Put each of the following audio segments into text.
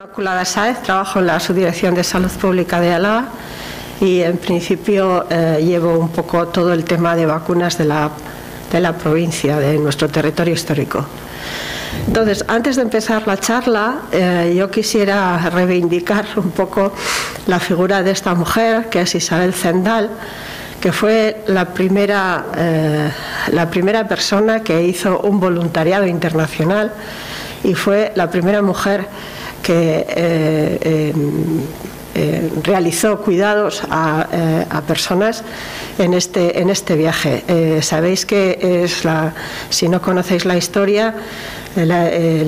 Inmaculada Sáez, trabajo en la Subdirección de Salud Pública de Álava y en principio eh, llevo un poco todo el tema de vacunas de la, de la provincia, de nuestro territorio histórico. Entonces, antes de empezar la charla, eh, yo quisiera reivindicar un poco la figura de esta mujer, que es Isabel Zendal, que fue la primera, eh, la primera persona que hizo un voluntariado internacional y fue la primera mujer que eh, eh, realizó cuidados a, personas en este, en este viaje. Sabéis que es la, si no conocéis la historia, en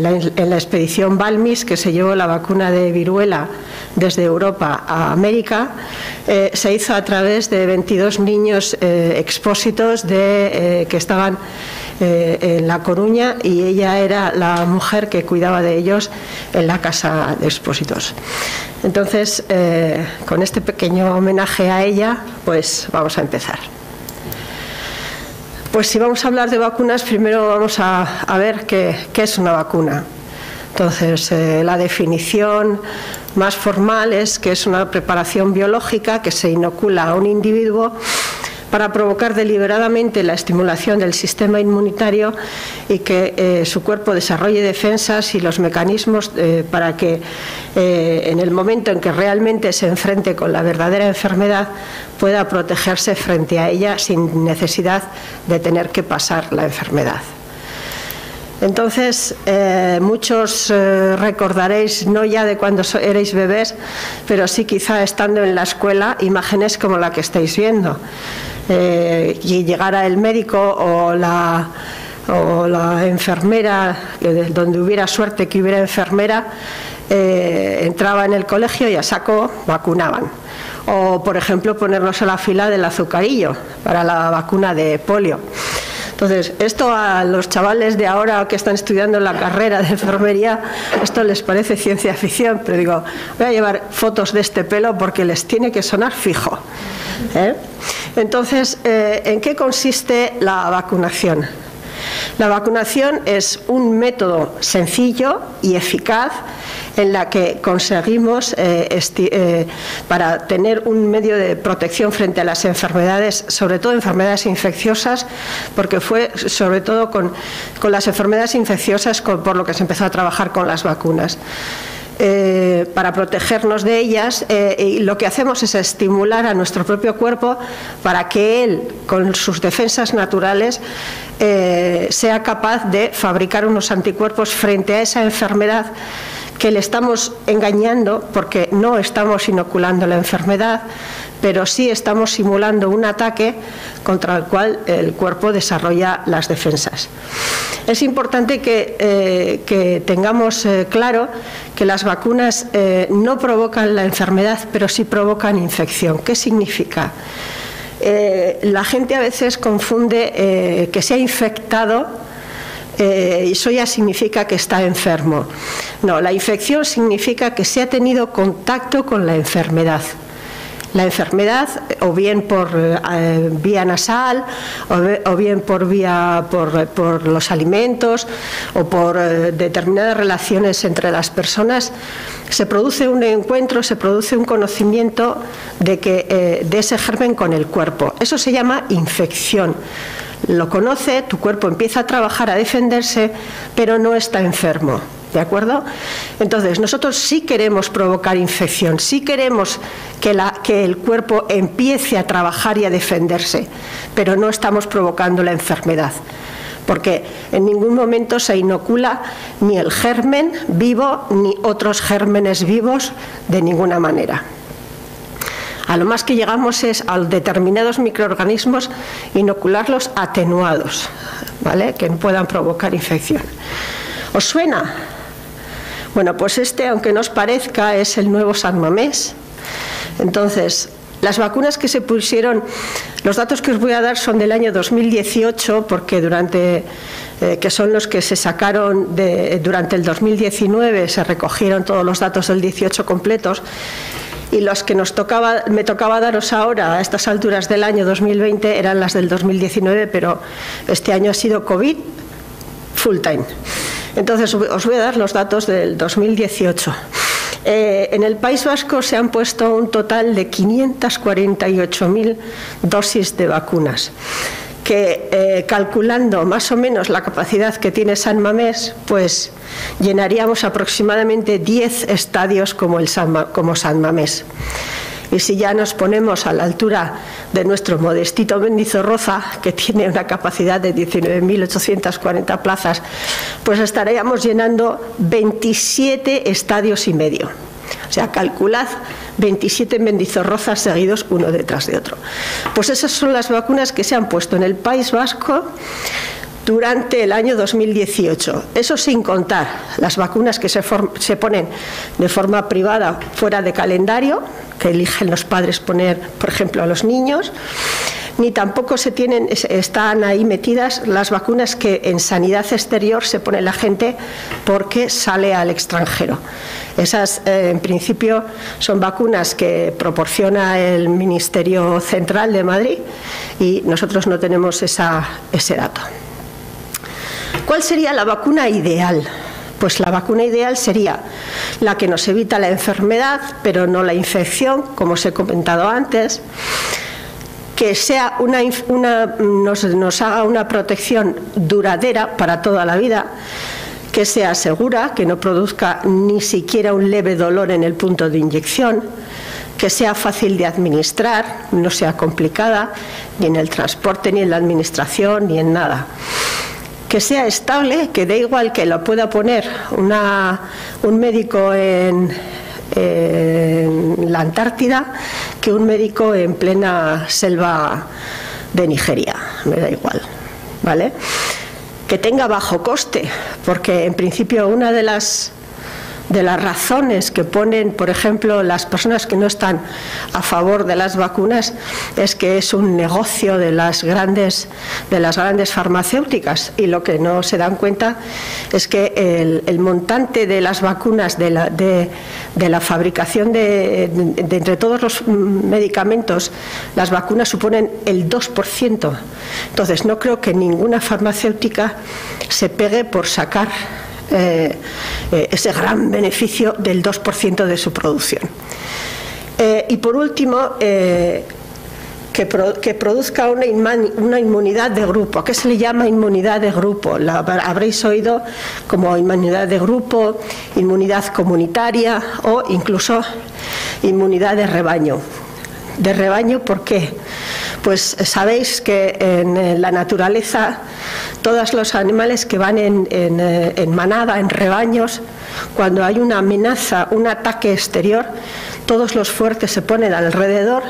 la, expedición Balmis, que se llevó la vacuna de viruela desde Europa a América, se hizo a través de 22 niños expósitos de, que estaban eh, en La Coruña y ella era la mujer que cuidaba de ellos en la casa de expósitos. Entonces, eh, con este pequeño homenaje a ella, pues vamos a empezar. Pues si vamos a hablar de vacunas, primero vamos a, ver qué, es una vacuna. Entonces, eh, la definición más formal es que es una preparación biológica que se inocula a un individuo para provocar deliberadamente la estimulación del sistema inmunitario y que eh, su cuerpo desarrolle defensas y los mecanismos eh, para que eh, en el momento en que realmente se enfrente con la verdadera enfermedad pueda protegerse frente a ella sin necesidad de tener que pasar la enfermedad. Entonces, muchos recordaréis, no ya de cuando erais bebés, pero sí quizá estando en la escuela, imágenes como la que estáis viendo eh, y llegara el médico o la, o la enfermera, donde hubiera suerte que hubiera enfermera, eh, entraba en el colegio y a saco vacunaban. O, por ejemplo, ponernos a la fila del azucarillo para la vacuna de polio. Entonces, esto a los chavales de ahora que están estudiando la carrera de enfermería, esto les parece ciencia ficción, pero digo, voy a llevar fotos de este pelo porque les tiene que sonar fijo. ¿eh? Entonces, eh, ¿en qué consiste la vacunación? La vacunación es un método sencillo y eficaz en la que conseguimos, eh, eh, para tener un medio de protección frente a las enfermedades, sobre todo enfermedades infecciosas, porque fue sobre todo con, las enfermedades infecciosas por lo que se empezó a trabajar con las vacunas. Eh, para protegernos de ellas y lo que hacemos es estimular a nuestro propio cuerpo para que él, con sus defensas naturales, sea capaz de fabricar unos anticuerpos frente a esa enfermedad que le estamos engañando porque no estamos inoculando la enfermedad, pero sí estamos simulando un ataque contra el cual el cuerpo desarrolla las defensas. Es importante que, eh, tengamos eh, claro que las vacunas eh, no provocan la enfermedad, pero sí provocan infección. ¿Qué significa? la gente a veces confunde que se ha infectado eh, eso ya significa que está enfermo. No, la infección significa que se ha tenido contacto con la enfermedad. La enfermedad, o bien por eh, vía nasal, o, bien por vía por, los alimentos, o por eh, determinadas relaciones entre las personas, se produce un encuentro, se produce un conocimiento de que de ese germen con el cuerpo. Eso se llama infección lo conoce, tu cuerpo empieza a trabajar, a defenderse, pero no está enfermo. ¿De acuerdo? Entonces, nosotros sí queremos provocar infección, sí queremos que, el cuerpo empiece a trabajar y a defenderse, pero no estamos provocando la enfermedad, porque en ningún momento se inocula ni el germen vivo ni otros gérmenes vivos de ninguna manera. A lo más que llegamos es a determinados microorganismos inocularlos atenuados, ¿vale? que puedan provocar infección. ¿Os suena? Bueno, pues este, aunque no os parezca, es el nuevo San Mamés. Entonces, las vacunas que se pusieron, los datos que os voy a dar son del año 2018, porque durante, eh, que son los que se sacaron durante el 2019, se recogieron todos los datos del 18 completos, y los que nos tocaba, me tocaba daros ahora a estas alturas del año 2020 eran las del 2019, pero este año ha sido COVID full time. Entonces os voy a dar los datos del 2018. Eh, en el País Vasco se han puesto un total de 548.000 dosis de vacunas que eh, calculando más o menos la capacidad que tiene San Mamés, pues llenaríamos aproximadamente 10 estadios como, el como San Mamés. Y si ya nos ponemos a la altura de nuestro modestito Mendizorroza, que tiene una capacidad de 19.840 plazas, pues estaríamos llenando 27 estadios y medio. O sea, calculad 27 Mendizorrozas seguidos uno detrás de otro. Pues esas son las vacunas que se han puesto en el País Vasco durante el año 2018. Eso sin contar las vacunas que se, se, ponen de forma privada fuera de calendario, que eligen los padres poner, por ejemplo, a los niños, ni tampoco se tienen, están ahí metidas las vacunas que en sanidad exterior se pone la gente porque sale al extranjero. Esas, eh, en principio, son vacunas que proporciona el Ministerio Central de Madrid y nosotros no tenemos ese dato. ¿Cuál sería la vacuna ideal? Pues la vacuna ideal sería la que nos evita la enfermedad, pero no la infección, como os he comentado antes, que sea una, nos, nos haga una protección duradera para toda la vida, que sea segura, que no produzca ni siquiera un leve dolor en el punto de inyección, que sea fácil de administrar, no sea complicada, ni en el transporte, ni en la administración, ni en nada que sea estable, que dé igual que lo pueda poner un médico en, la Antártida que un médico en plena selva de Nigeria, me da igual, ¿vale? Que tenga bajo coste, porque en principio una de las de las razones que ponen, por ejemplo, las personas que no están a favor de las vacunas es que es un negocio de las grandes, de las grandes farmacéuticas y lo que no se dan cuenta es que el, montante de las vacunas, de la, de, la fabricación de, de, entre todos los medicamentos, las vacunas suponen el 2%. Entonces, no creo que ninguna farmacéutica se pegue por sacar eh, eh, ese gran beneficio del 2% de su producción. Eh, y por último, que, produzca una, inmunidad de grupo. ¿A qué se le llama inmunidad de grupo? La habréis oído como inmunidad de grupo, inmunidad comunitaria o incluso inmunidad de rebaño. ¿De rebaño por qué? Pues sabéis que en la naturaleza todos los animales que van eh, en, manada, en rebaños, cuando hay una amenaza, un ataque exterior, todos los fuertes se ponen alrededor,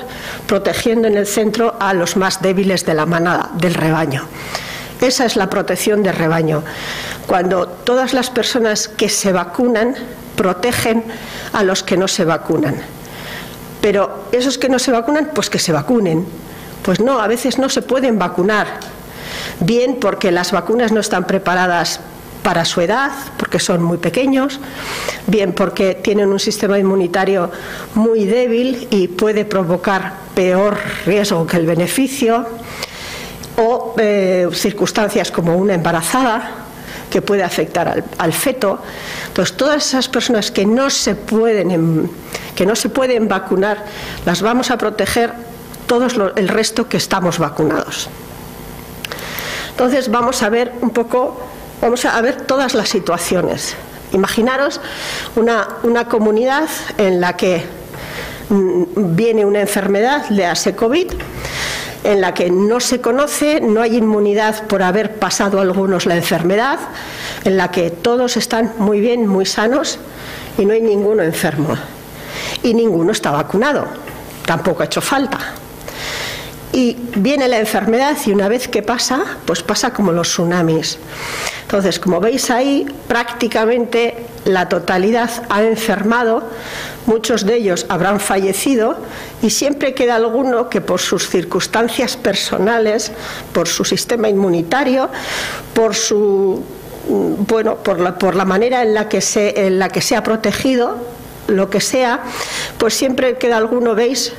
protegiendo en el centro a los más débiles de la manada, del rebaño. Esa es la protección del rebaño. Cuando todas las personas que se vacunan protegen a los que no se vacunan. Pero esos que no se vacunan, pues que se vacunen. Pues no, a veces no se pueden vacunar. Bien porque las vacunas no están preparadas para su edad, porque son muy pequeños, bien porque tienen un sistema inmunitario muy débil y puede provocar peor riesgo que el beneficio, o eh, circunstancias como una embarazada que puede afectar al, feto. Entonces, todas esas personas que no se pueden, que no se pueden vacunar, las vamos a proteger todos el resto que estamos vacunados. Entonces vamos a ver un poco, vamos a ver todas las situaciones. Imaginaros una, comunidad en la que mm, viene una enfermedad, le hace COVID, en la que no se conoce, no hay inmunidad por haber pasado algunos la enfermedad, en la que todos están muy bien, muy sanos y no hay ninguno enfermo. Y ninguno está vacunado, tampoco ha hecho falta y viene la enfermedad y una vez que pasa, pues pasa como los tsunamis. Entonces, como veis ahí, prácticamente la totalidad ha enfermado, muchos de ellos habrán fallecido y siempre queda alguno que por sus circunstancias personales, por su sistema inmunitario, por su bueno, por la, manera en la que se en la que ha protegido, lo que sea, pues siempre queda alguno, veis,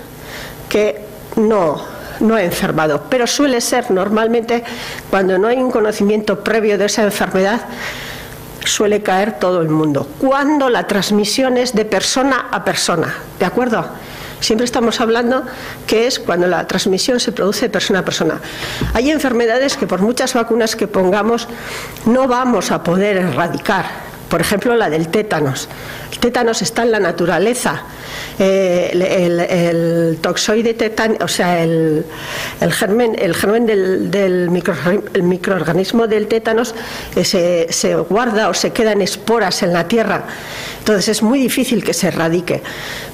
que no no ha enfermado, pero suele ser normalmente cuando no hay un conocimiento previo de esa enfermedad, suele caer todo el mundo. Cuando la transmisión es de persona a persona, ¿de acuerdo? Siempre estamos hablando que es cuando la transmisión se produce de persona a persona. Hay enfermedades que por muchas vacunas que pongamos no vamos a poder erradicar. Por ejemplo, la del tétanos. El tétanos está en la naturaleza. Eh, el, toxoide tétano, o sea, el, germen, el germen del, microorganismo del tétanos eh, se, se guarda o se queda en esporas en la tierra. Entonces es muy difícil que se erradique.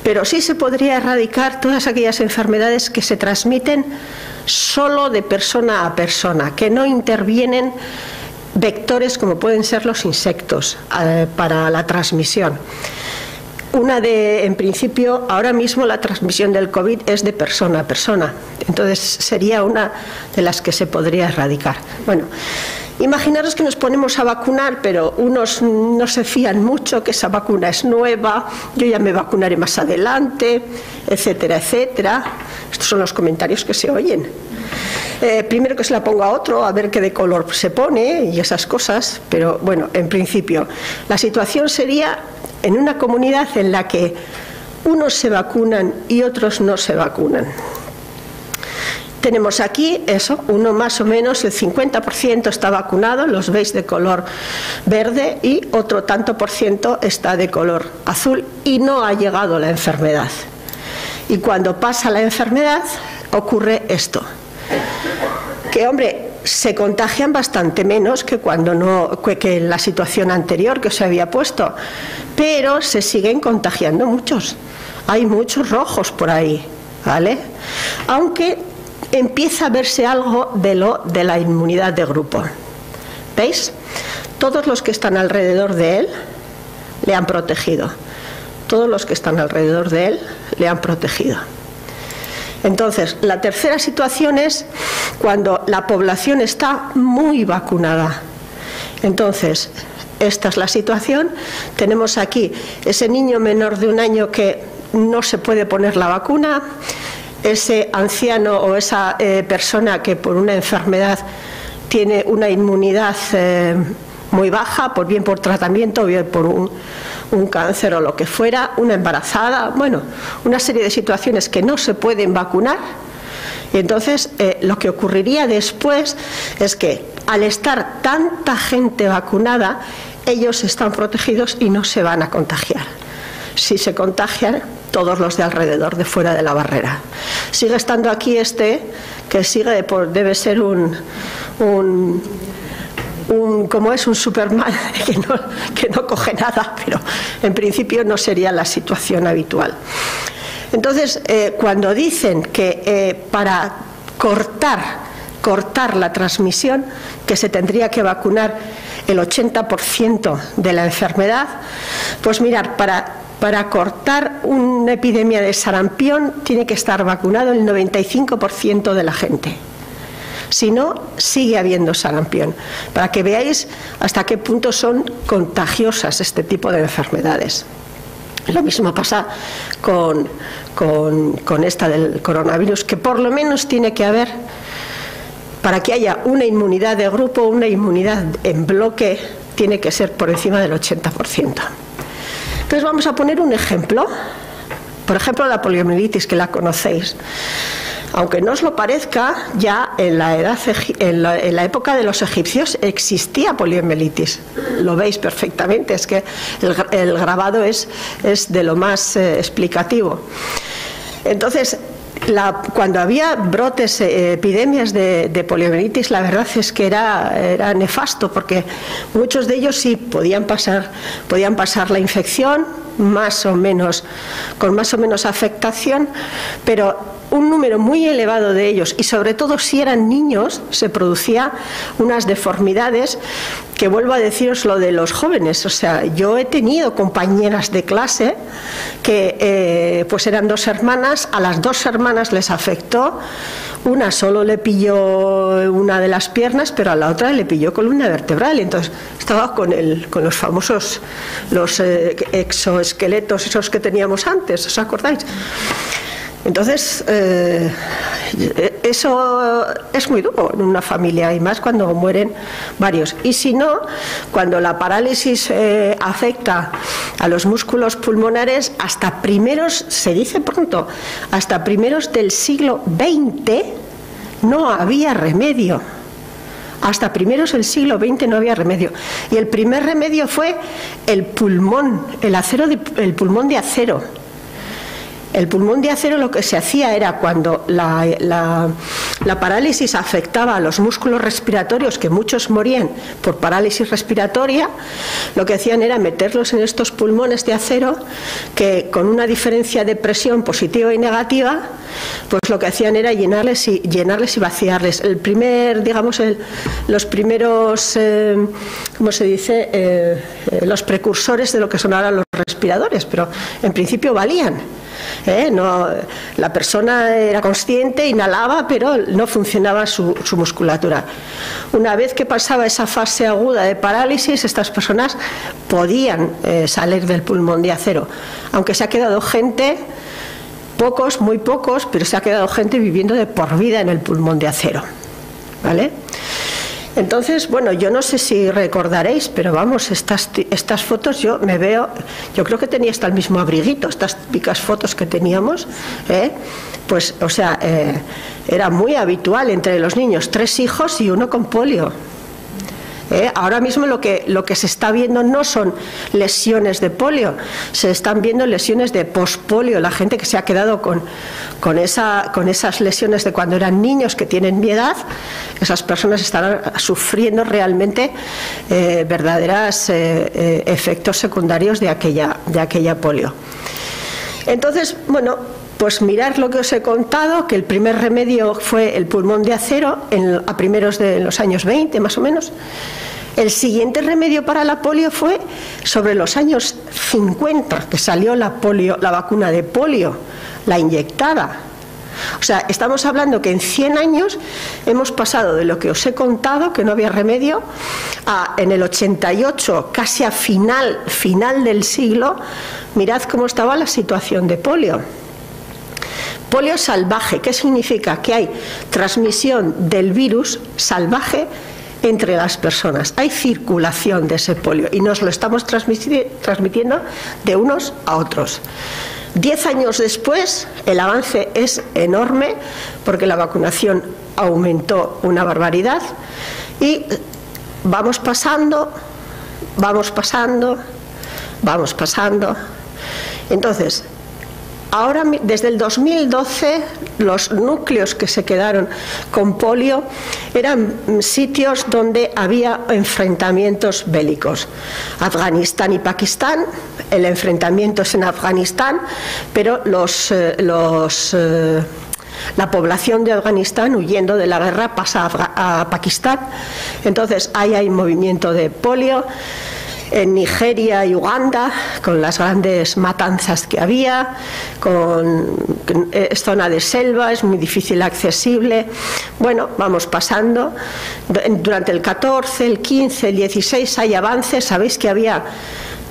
Pero sí se podría erradicar todas aquellas enfermedades que se transmiten solo de persona a persona, que no intervienen vectores como pueden ser los insectos eh, para la transmisión. Una de, en principio, ahora mismo la transmisión del COVID es de persona a persona, entonces sería una de las que se podría erradicar. Bueno, imaginaros que nos ponemos a vacunar, pero unos no se fían mucho que esa vacuna es nueva, yo ya me vacunaré más adelante, etcétera, etcétera. Estos son los comentarios que se oyen. Eh, primero que se la ponga a otro, a ver qué de color se pone y esas cosas, pero bueno, en principio, la situación sería en una comunidad en la que unos se vacunan y otros no se vacunan. Tenemos aquí eso, uno más o menos, el 50% está vacunado, los veis de color verde, y otro tanto por ciento está de color azul y no ha llegado la enfermedad. Y cuando pasa la enfermedad ocurre esto que hombre, se contagian bastante menos que cuando no que en la situación anterior que se había puesto, pero se siguen contagiando muchos. Hay muchos rojos por ahí, ¿vale? Aunque empieza a verse algo de lo de la inmunidad de grupo. ¿Veis? Todos los que están alrededor de él le han protegido. Todos los que están alrededor de él le han protegido. Entonces, la tercera situación es cuando la población está muy vacunada. Entonces, esta es la situación. Tenemos aquí ese niño menor de un año que no se puede poner la vacuna, ese anciano o esa eh, persona que por una enfermedad tiene una inmunidad eh, muy baja, por bien por tratamiento, bien por un, un cáncer o lo que fuera, una embarazada, bueno, una serie de situaciones que no se pueden vacunar. Y entonces eh, lo que ocurriría después es que al estar tanta gente vacunada, ellos están protegidos y no se van a contagiar. Si se contagian, todos los de alrededor, de fuera de la barrera. Sigue estando aquí este, que sigue, debe ser un, un como es un Superman que no, coge nada, pero en principio no sería la situación habitual. Entonces, eh, cuando dicen que eh, para cortar, cortar la transmisión, que se tendría que vacunar el 80% de la enfermedad, pues mirar, para, para cortar una epidemia de sarampión tiene que estar vacunado el 95% de la gente. Si no, sigue habiendo sarampión, para que veáis hasta qué punto son contagiosas este tipo de enfermedades. Lo mismo pasa con, con, esta del coronavirus, que por lo menos tiene que haber, para que haya una inmunidad de grupo, una inmunidad en bloque, tiene que ser por encima del 80%. Entonces vamos a poner un ejemplo, por ejemplo la poliomielitis, que la conocéis. Aunque no os lo parezca, ya en la, edad, en la, época de los egipcios existía poliomielitis. Lo veis perfectamente, es que el, grabado es, de lo más eh, explicativo. Entonces, cuando había brotes, eh, epidemias de, de, la verdad es que era, era, nefasto, porque muchos de ellos sí podían pasar, podían pasar la infección, más o menos, con más o menos afectación, pero un número muy elevado de ellos, y sobre todo si eran niños, se producía unas deformidades que vuelvo a deciros lo de los jóvenes. O sea, yo he tenido compañeras de clase que eh, pues eran dos hermanas, a las dos hermanas les afectó, una solo le pilló una de las piernas, pero a la otra le pilló columna vertebral. Entonces estaba con, el, con los famosos los eh, exoesqueletos esos que teníamos antes, ¿os acordáis? Entonces, eh, eso es muy duro en una familia y más cuando mueren varios. Y si no, cuando la parálisis eh, afecta a los músculos pulmonares, hasta primeros, se dice pronto, hasta primeros del siglo XX no había remedio. Hasta primeros del siglo XX no había remedio. Y el primer remedio fue el pulmón, el, acero el pulmón de acero el pulmón de acero lo que se hacía era cuando la, parálisis afectaba a los músculos respiratorios, que muchos morían por parálisis respiratoria, lo que hacían era meterlos en estos pulmones de acero que con una diferencia de presión positiva y negativa, pues lo que hacían era llenarles y, llenarles y vaciarles. El primer, digamos, los primeros, eh, ¿cómo se dice? Eh, eh, los precursores de lo que son ahora los respiradores, pero en principio valían. ¿Eh? No, la persona era consciente, inhalaba, pero no funcionaba su, musculatura. Una vez que pasaba esa fase aguda de parálisis, estas personas podían eh, salir del pulmón de acero, aunque se ha quedado gente pocos, muy pocos, pero se ha quedado gente viviendo de por vida en el pulmón de acero. ¿Vale? Entonces, bueno, yo no sé si recordaréis, pero vamos, estas, estas fotos yo me veo, yo creo que tenía hasta el mismo abriguito, estas típicas fotos que teníamos, ¿eh? pues, o sea, eh, era muy habitual entre los niños, tres hijos y uno con polio. ¿Eh? Ahora mismo lo que, se está viendo no son lesiones de polio, se están viendo lesiones de pospolio, la gente que se ha quedado con, con, esa, con esas lesiones de cuando eran niños que tienen mi edad, esas personas están sufriendo realmente eh, verdaderos eh, efectos secundarios de aquella polio. Entonces, bueno, pues mirar lo que os he contado, que el primer remedio fue el pulmón de acero a primeros de los años 20 más o menos. El siguiente remedio para la polio fue sobre los años 50, que salió la, la vacuna de polio, la inyectada. O sea, estamos hablando que en 100 años hemos pasado de lo que os he contado, que no había remedio, a en el 88, casi a final, final del siglo, mirad cómo estaba la situación de polio. Polio salvaje, ¿qué significa? Que hay transmisión del virus salvaje entre las personas. Hay circulación de ese polio y nos lo estamos transmitiendo de unos a otros. Diez años después, el avance es enorme porque la vacunación aumentó una barbaridad y vamos pasando, vamos pasando, vamos pasando. Entonces, Ahora, desde el 2012, los núcleos que se quedaron con polio eran sitios donde había enfrentamientos bélicos. Afganistán y Pakistán, el enfrentamiento es en Afganistán, pero los, eh, eh, la población de Afganistán huyendo de la guerra pasa a, a Pakistán. Entonces ahí hay movimiento de polio en Nigeria y Uganda, con las grandes matanzas que había, con es zona de selva, es muy difícil accesible. Bueno, vamos pasando. Durante el 14, el 15, el 16 hay avances. Sabéis que había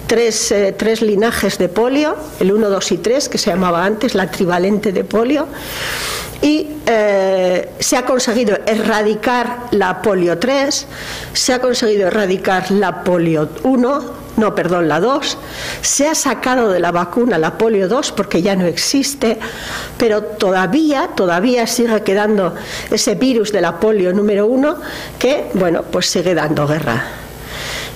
tres, eh, tres linajes de polio, el 1, 2 y 3, que se llamaba antes la trivalente de polio y eh, se ha conseguido erradicar la polio 3, se ha conseguido erradicar la polio 1, no, perdón, la 2, se ha sacado de la vacuna la polio 2 porque ya no existe, pero todavía, todavía sigue quedando ese virus de la polio número 1 que, bueno, pues sigue dando guerra.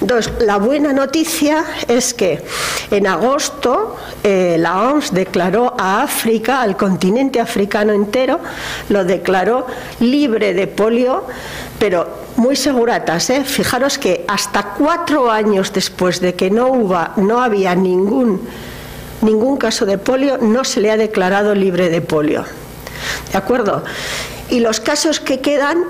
Entonces, la buena noticia es que en agosto eh, la OMS declaró a África, al continente africano entero, lo declaró libre de polio, pero muy seguratas. ¿eh? Fijaros que hasta cuatro años después de que no, hubo, no había ningún, ningún caso de polio, no se le ha declarado libre de polio. ¿De acuerdo? Y los casos que quedan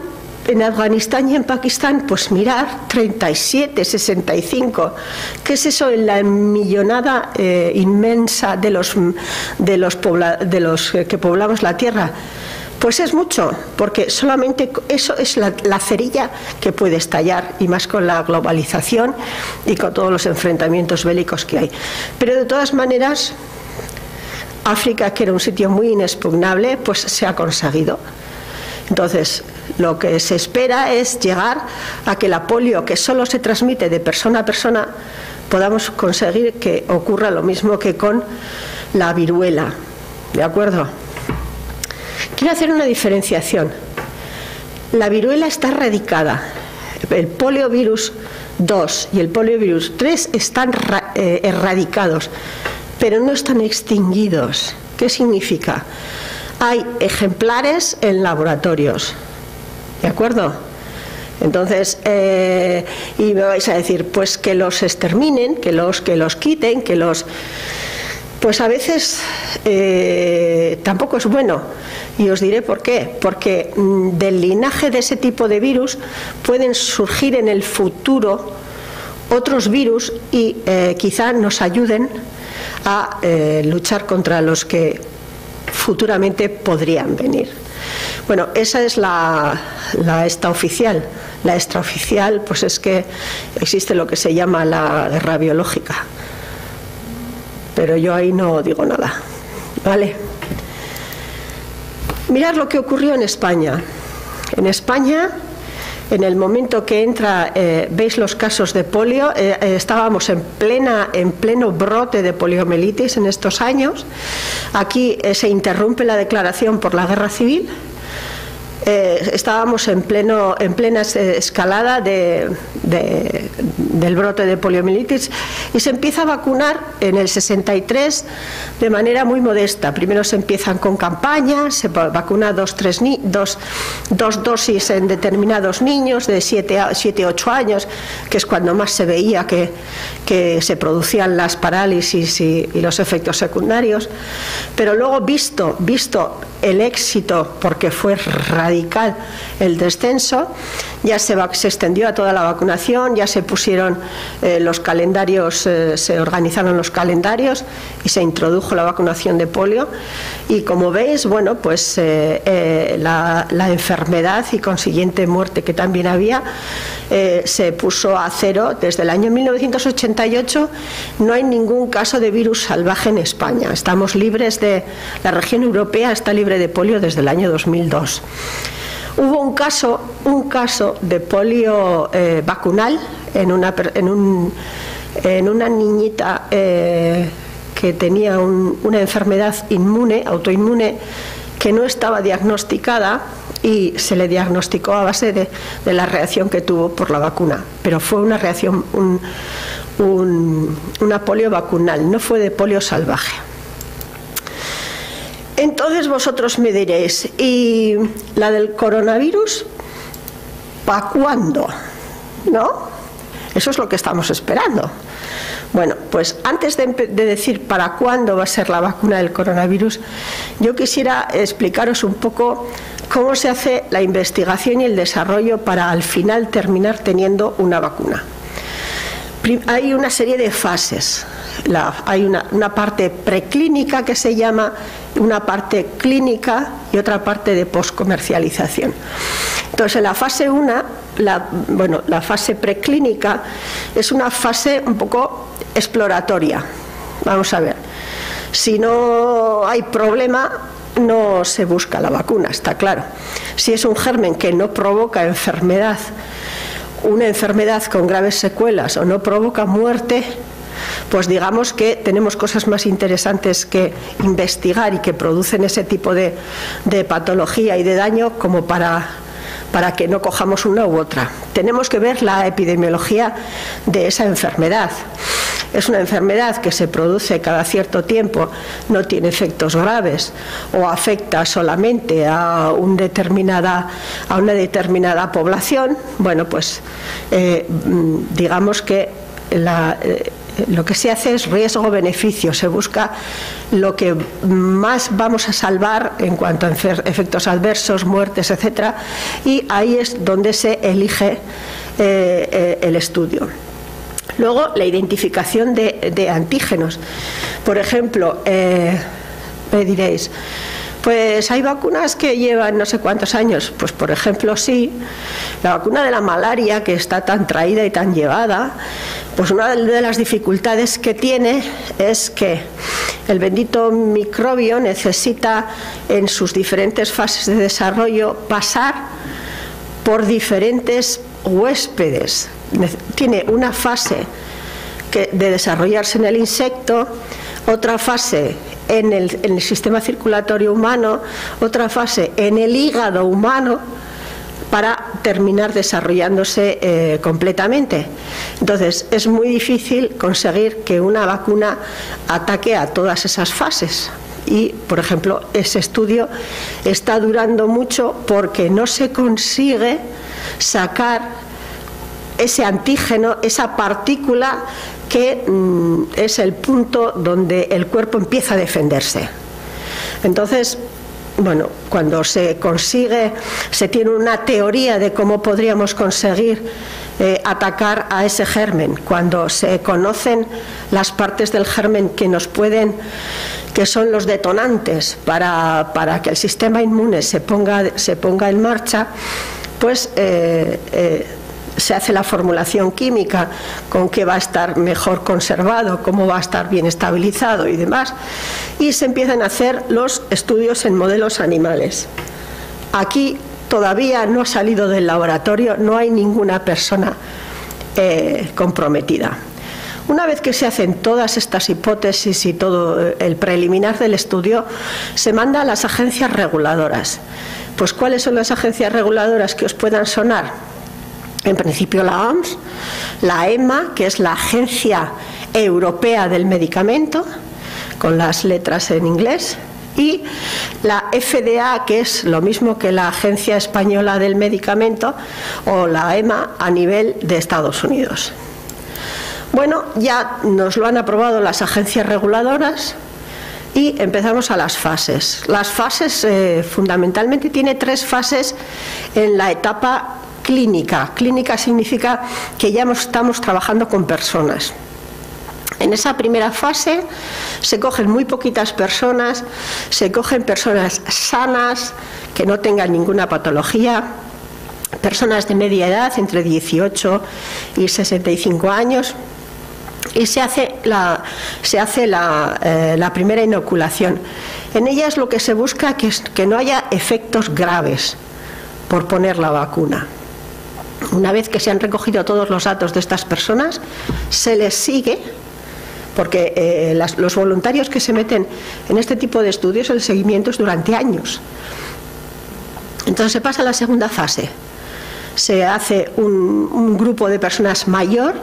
en Afganistán y en Pakistán, pues mirar, 37, 65. ¿Qué es eso en la millonada eh, inmensa de los, los que poblamos la tierra? Pues es mucho, porque solamente eso es la, la, cerilla que puede estallar, y más con la globalización y con todos los enfrentamientos bélicos que hay. Pero de todas maneras, África, que era un sitio muy inexpugnable, pues se ha conseguido Entonces, lo que se espera es llegar a que la polio, que solo se transmite de persona a persona, podamos conseguir que ocurra lo mismo que con la viruela. ¿De acuerdo? Quiero hacer una diferenciación. La viruela está erradicada. El poliovirus 2 y el poliovirus 3 están eh, erradicados, pero no están extinguidos. ¿Qué significa? Hay ejemplares en laboratorios. ¿De acuerdo? Entonces, eh, y me vais a decir, pues que los exterminen, que los, que los quiten, que los pues a veces eh, tampoco es bueno. Y os diré por qué. Porque mm, del linaje de ese tipo de virus pueden surgir en el futuro otros virus y eh, quizá nos ayuden a eh, luchar contra los que futuramente podrían venir. Bueno, esa es la, la extraoficial. La extraoficial, pues es que existe lo que se llama la guerra biológica pero yo ahí no digo nada. ¿Vale? Mirad lo que ocurrió en España. En España, en el momento que entra, eh, veis los casos de polio, eh, eh, estábamos en, plena, en pleno brote de poliomielitis en estos años. Aquí se interrumpe la declaración por la guerra civil eh, estábamos en, pleno, en plena escalada de, del brote de poliomielitis y se empieza a vacunar en el 63 de manera muy modesta. Primero se empiezan con campañas, se vacuna dos, tres dos, dos dosis en determinados niños de 7 a 7, 8 años, que es cuando más se veía que, que se producían las parálisis y los efectos secundarios. Pero luego, visto, visto el éxito, porque fue radical el descenso, ya se, se extendió a toda la vacunación, ya se pusieron eh, los calendarios, eh, se organizaron los calendarios y se introdujo la vacunación de polio. Y como veis, bueno, pues eh, la, enfermedad y consiguiente muerte que también había se puso a cero desde el año 1988. No hay ningún caso de virus salvaje en España. Estamos libres de la región europea está libre de polio desde el año 2002. Hubo un caso, un caso de polio eh, vacunal en una, en, un, en una niñita eh, que tenía una enfermedad inmune, autoinmune, que no estaba diagnosticada y se le diagnosticó a base de, la reacción que tuvo por la vacuna. Pero fue una reacción, un, un, una polio vacunal, no fue de polio salvaje. Entonces vosotros me diréis, ¿y la del coronavirus? ¿Para cuándo? ¿No? Eso es lo que estamos esperando. Bueno, pues antes de, de, decir para cuándo va a ser la vacuna del coronavirus, yo quisiera explicaros un poco cómo se hace la investigación y el desarrollo para al final terminar teniendo una vacuna. Hay una serie de fases. Hay una, parte preclínica que se llama una parte clínica y otra parte de poscomercialización. Entonces, en la fase 1, la, bueno, la fase preclínica es una fase un poco exploratoria. Vamos a ver. Si no hay problema, no se busca la vacuna, está claro. Si es un germen que no provoca enfermedad, una enfermedad con graves secuelas o no provoca muerte, pues digamos que tenemos cosas más interesantes que investigar y que producen ese tipo de, patología y de daño como para para que no cojamos una u otra. Tenemos que ver la epidemiología de esa enfermedad. Es una enfermedad que se produce cada cierto tiempo, no tiene efectos graves o afecta solamente a, un a una determinada población. Bueno, pues eh, mm, digamos que la, eh, lo que se hace es riesgo-beneficio, se busca lo que más vamos a salvar en cuanto a efectos adversos, muertes, etcétera, y ahí es donde se elige eh, eh, el estudio. Luego, la identificación de, antígenos. Por ejemplo, eh, me diréis, pues hay vacunas que llevan no sé cuántos años. Pues por ejemplo, sí, la vacuna de la malaria que está tan traída y tan llevada, pues una de las dificultades que tiene es que el bendito microbio necesita en sus diferentes fases de desarrollo pasar por diferentes huéspedes. Tiene una fase de desarrollarse en el insecto, otra fase en el, sistema circulatorio humano, otra fase en el hígado humano, para terminar desarrollándose eh, completamente. Entonces, es muy difícil conseguir que una vacuna ataque a todas esas fases. Y, por ejemplo, ese estudio está durando mucho porque no se consigue sacar ese antígeno, esa partícula que mm, es el punto donde el cuerpo empieza a defenderse. Entonces, bueno, cuando se consigue, se tiene una teoría de cómo podríamos conseguir eh, atacar a ese germen, cuando se conocen las partes del germen que nos pueden, que son los detonantes para, que el sistema inmune se ponga, se ponga en marcha, pues eh, eh, se hace la formulación química con qué va a estar mejor conservado, cómo va a estar bien estabilizado y demás, y se empiezan a hacer los estudios en modelos animales. Aquí todavía no ha salido del laboratorio, no hay ninguna persona eh, comprometida. Una vez que se hacen todas estas hipótesis y todo eh, el preliminar del estudio, se manda a las agencias reguladoras. Pues ¿cuáles son las agencias reguladoras que os puedan sonar? En principio la OMS, la EMA, que es la Agencia Europea del Medicamento, con las letras en inglés, y la FDA, que es lo mismo que la Agencia Española del Medicamento, o la EMA a nivel de Estados Unidos. Bueno, ya nos lo han aprobado las agencias reguladoras y empezamos a las fases. Las fases eh, fundamentalmente tiene tres fases en la etapa clínica. Clínica significa que ya estamos trabajando con personas. En esa primera fase se cogen muy poquitas personas, se cogen personas sanas, que no tengan ninguna patología, personas de media edad, entre 18 y 65 años, y se hace la, se hace la, eh, la primera inoculación. En ellas lo que se busca es que no haya efectos graves por poner la vacuna. Una vez que se han recogido todos los datos de estas personas, se les sigue, porque eh, los voluntarios que se meten en este tipo de estudios, el seguimiento es durante años. Entonces se pasa a la segunda fase. Se hace un, grupo de personas mayor,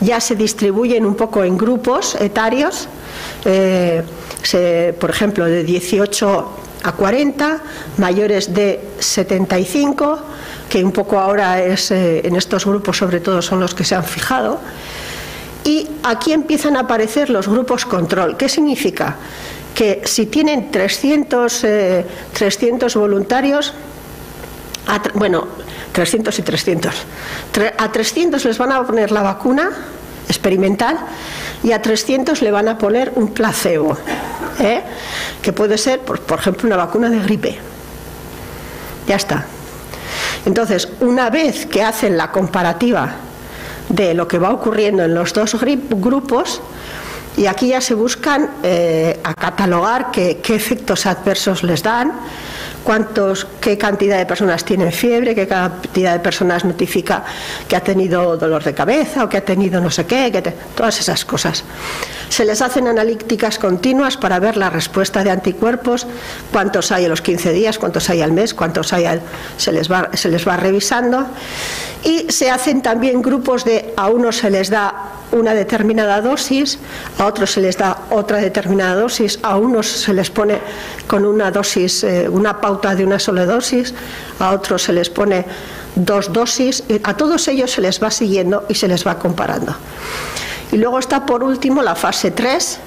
ya se distribuyen un poco en grupos etarios, eh, por ejemplo, de 18 a 40, mayores de 75, que un poco ahora es eh, en estos grupos sobre todo son los que se han fijado. Y aquí empiezan a aparecer los grupos control. ¿Qué significa? Que si tienen 300, 300 eh, voluntarios, bueno, 300 y 300, a 300 les van a poner la vacuna experimental y a 300 le van a poner un placebo, ¿eh? que puede ser, por ejemplo, una vacuna de gripe. Ya está. Entonces, una vez que hacen la comparativa de lo que va ocurriendo en los dos grupos, y aquí ya se buscan eh, a catalogar qué, efectos adversos les dan, cuántos, qué cantidad de personas tienen fiebre, qué cantidad de personas notifica que ha tenido dolor de cabeza o que ha tenido no sé qué, todas esas cosas. Se les hacen analíticas continuas para ver la respuesta de anticuerpos, cuántos hay a los 15 días, cuántos hay al mes, cuántos hay se les va se les va revisando y se hacen también grupos de a unos se les da una determinada dosis, a otros se les da otra determinada dosis, a unos se les pone con una dosis, eh, una pauta de una sola dosis, a otros se les pone dos dosis, a todos ellos se les va siguiendo y se les va comparando. Y luego está por último la fase 3,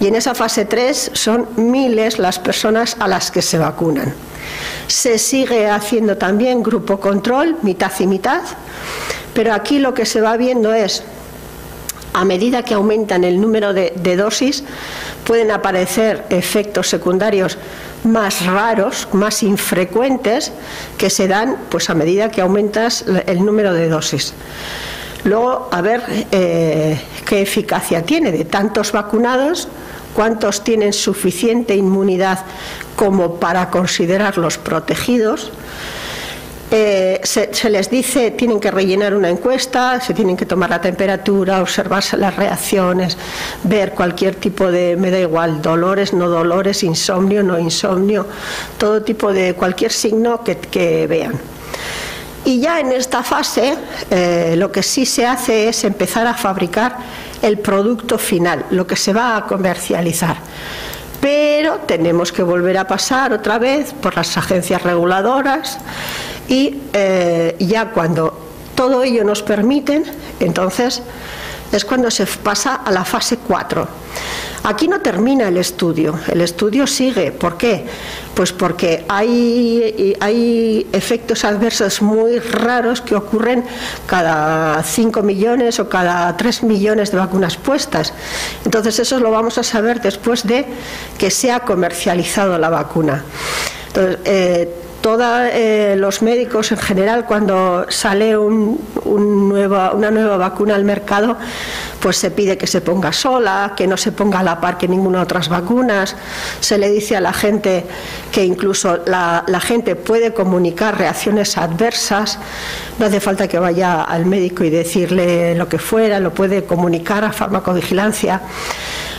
y en esa fase 3 son miles las personas a las que se vacunan. Se sigue haciendo también grupo control, mitad y mitad, pero aquí lo que se va viendo es a medida que aumentan el número de, dosis, pueden aparecer efectos secundarios más raros, más infrecuentes, que se dan pues, a medida que aumentas el número de dosis. Luego, a ver eh, qué eficacia tiene de tantos vacunados, cuántos tienen suficiente inmunidad como para considerarlos protegidos. Eh, se, les dice tienen que rellenar una encuesta, se tienen que tomar la temperatura, observarse las reacciones, ver cualquier tipo de, me da igual, dolores, no dolores, insomnio, no insomnio, todo tipo de cualquier signo que, vean. Y ya en esta fase eh, lo que sí se hace es empezar a fabricar el producto final, lo que se va a comercializar pero tenemos que volver a pasar otra vez por las agencias reguladoras y eh, ya cuando todo ello nos permiten, entonces es cuando se pasa a la fase 4. Aquí no termina el estudio, el estudio sigue. ¿Por qué? Pues porque hay, hay efectos adversos muy raros que ocurren cada 5 millones o cada 3 millones de vacunas puestas. Entonces eso lo vamos a saber después de que se ha comercializado la vacuna. Entonces, eh, todos eh, los médicos en general cuando sale una nueva vacuna al mercado pues se pide que se ponga sola, que no se ponga a la par que ninguna otras vacunas, se le dice a la gente que incluso la, la gente puede comunicar reacciones adversas, no hace falta que vaya al médico y decirle lo que fuera, lo puede comunicar a farmacovigilancia.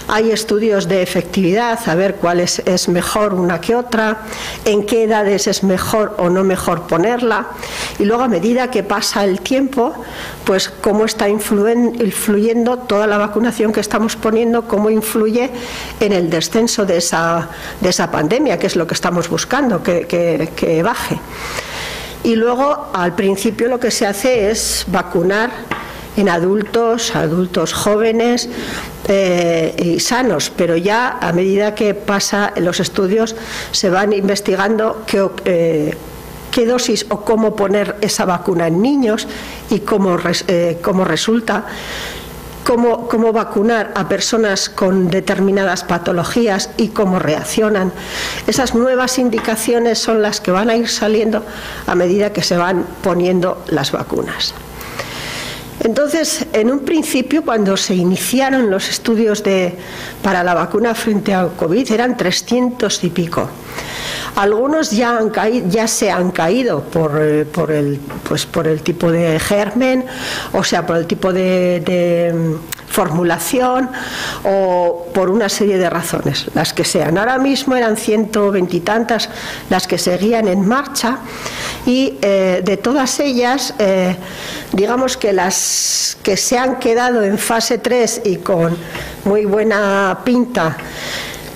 Hay estudios de efectividad, a ver cuál es, mejor una que otra, en qué edades es mejor o no mejor ponerla. Y luego a medida que pasa el tiempo, pues cómo está influyendo toda la vacunación que estamos poniendo, cómo influye en el descenso de esa, de esa pandemia, que es lo que estamos buscando, que, que baje. Y luego, al principio, lo que se hace es vacunar en adultos, adultos jóvenes eh, y sanos, pero ya a medida que pasa los estudios se van investigando qué, eh, dosis o cómo poner esa vacuna en niños y cómo, eh, cómo resulta. Cómo, cómo, vacunar a personas con determinadas patologías y cómo reaccionan. Esas nuevas indicaciones son las que van a ir saliendo a medida que se van poniendo las vacunas. Entonces, en un principio, cuando se iniciaron los estudios para la vacuna frente al COVID, eran 300 y pico. Algunos ya, han ya se han caído por, eh, el, pues por el tipo de germen, o sea, por el tipo de, mm, formulación o por una serie de razones, las que sean. Ahora mismo eran ciento veintitantas las que seguían en marcha y eh, de todas ellas, eh, digamos que las que se han quedado en fase 3 y con muy buena pinta,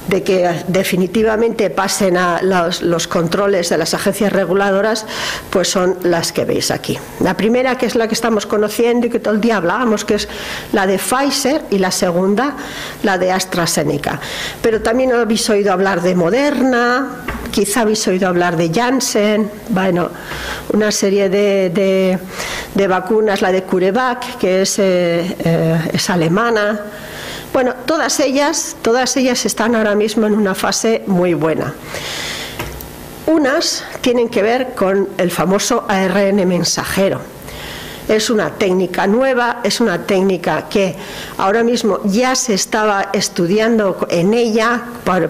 de que definitivamente pasen a los, controles de las agencias reguladoras, pues son las que veis aquí. La primera, que es la que estamos conociendo y que todo el día hablábamos, que es la de Pfizer, y la segunda, la de AstraZeneca. Pero también habéis oído hablar de Moderna, quizá habéis oído hablar de Janssen, bueno, una serie de, vacunas, la de CureVac, que es, eh, eh, es alemana bueno, todas ellas, todas ellas están ahora mismo en una fase muy buena. Unas tienen que ver con el famoso ARN mensajero. Es una técnica nueva, es una técnica que ahora mismo ya se estaba estudiando en ella para,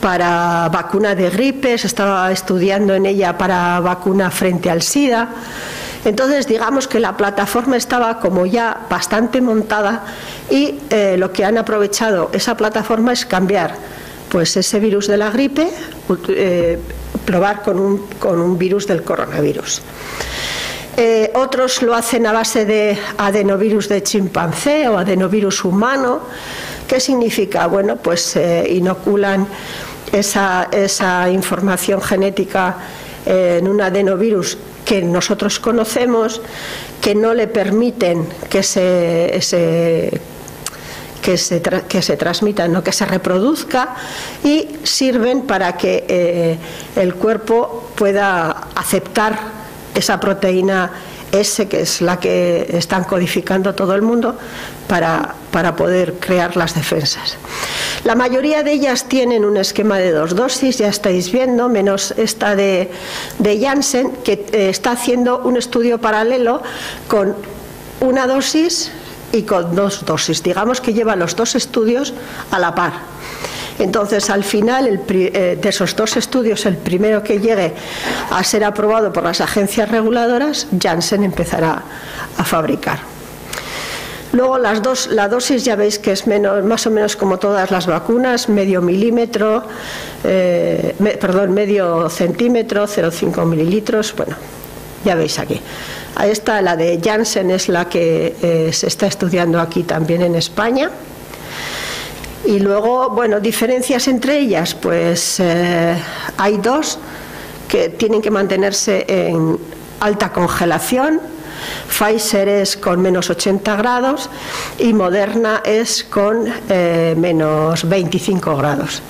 para, vacuna de gripe, se estaba estudiando en ella para vacuna frente al SIDA. Entonces, digamos que la plataforma estaba como ya bastante montada y eh, lo que han aprovechado esa plataforma es cambiar pues ese virus de la gripe, eh, probar con un, virus del coronavirus. Eh, otros lo hacen a base de adenovirus de chimpancé o adenovirus humano. ¿Qué significa? Bueno, pues inoculan esa, esa información genética en un adenovirus que nosotros conocemos que no le permiten que se, que se, que se transmita, no que se reproduzca y sirven para que eh, el cuerpo pueda aceptar esa proteína S, que es la que están codificando todo el mundo, para, para poder crear las defensas. La mayoría de ellas tienen un esquema de dos dosis, ya estáis viendo, menos esta de, de Janssen, que eh, está haciendo un estudio paralelo con una dosis y con dos dosis. Digamos que lleva los dos estudios a la par. Entonces, al final eh, de esos dos estudios, el primero que llegue a ser aprobado por las agencias reguladoras, Janssen empezará a fabricar. Luego las dos, la dosis ya veis que es menos, más o menos como todas las vacunas, medio milímetro, eh, perdón, medio centímetro, 0,5 mililitros, bueno, ya veis aquí. Ahí está la de Janssen, es la que eh, se está estudiando aquí también en España. Y luego, bueno, diferencias entre ellas, pues eh, hay dos que tienen que mantenerse en alta congelación. Pfizer es con menos 80 grados y Moderna es con eh, menos 25 grados.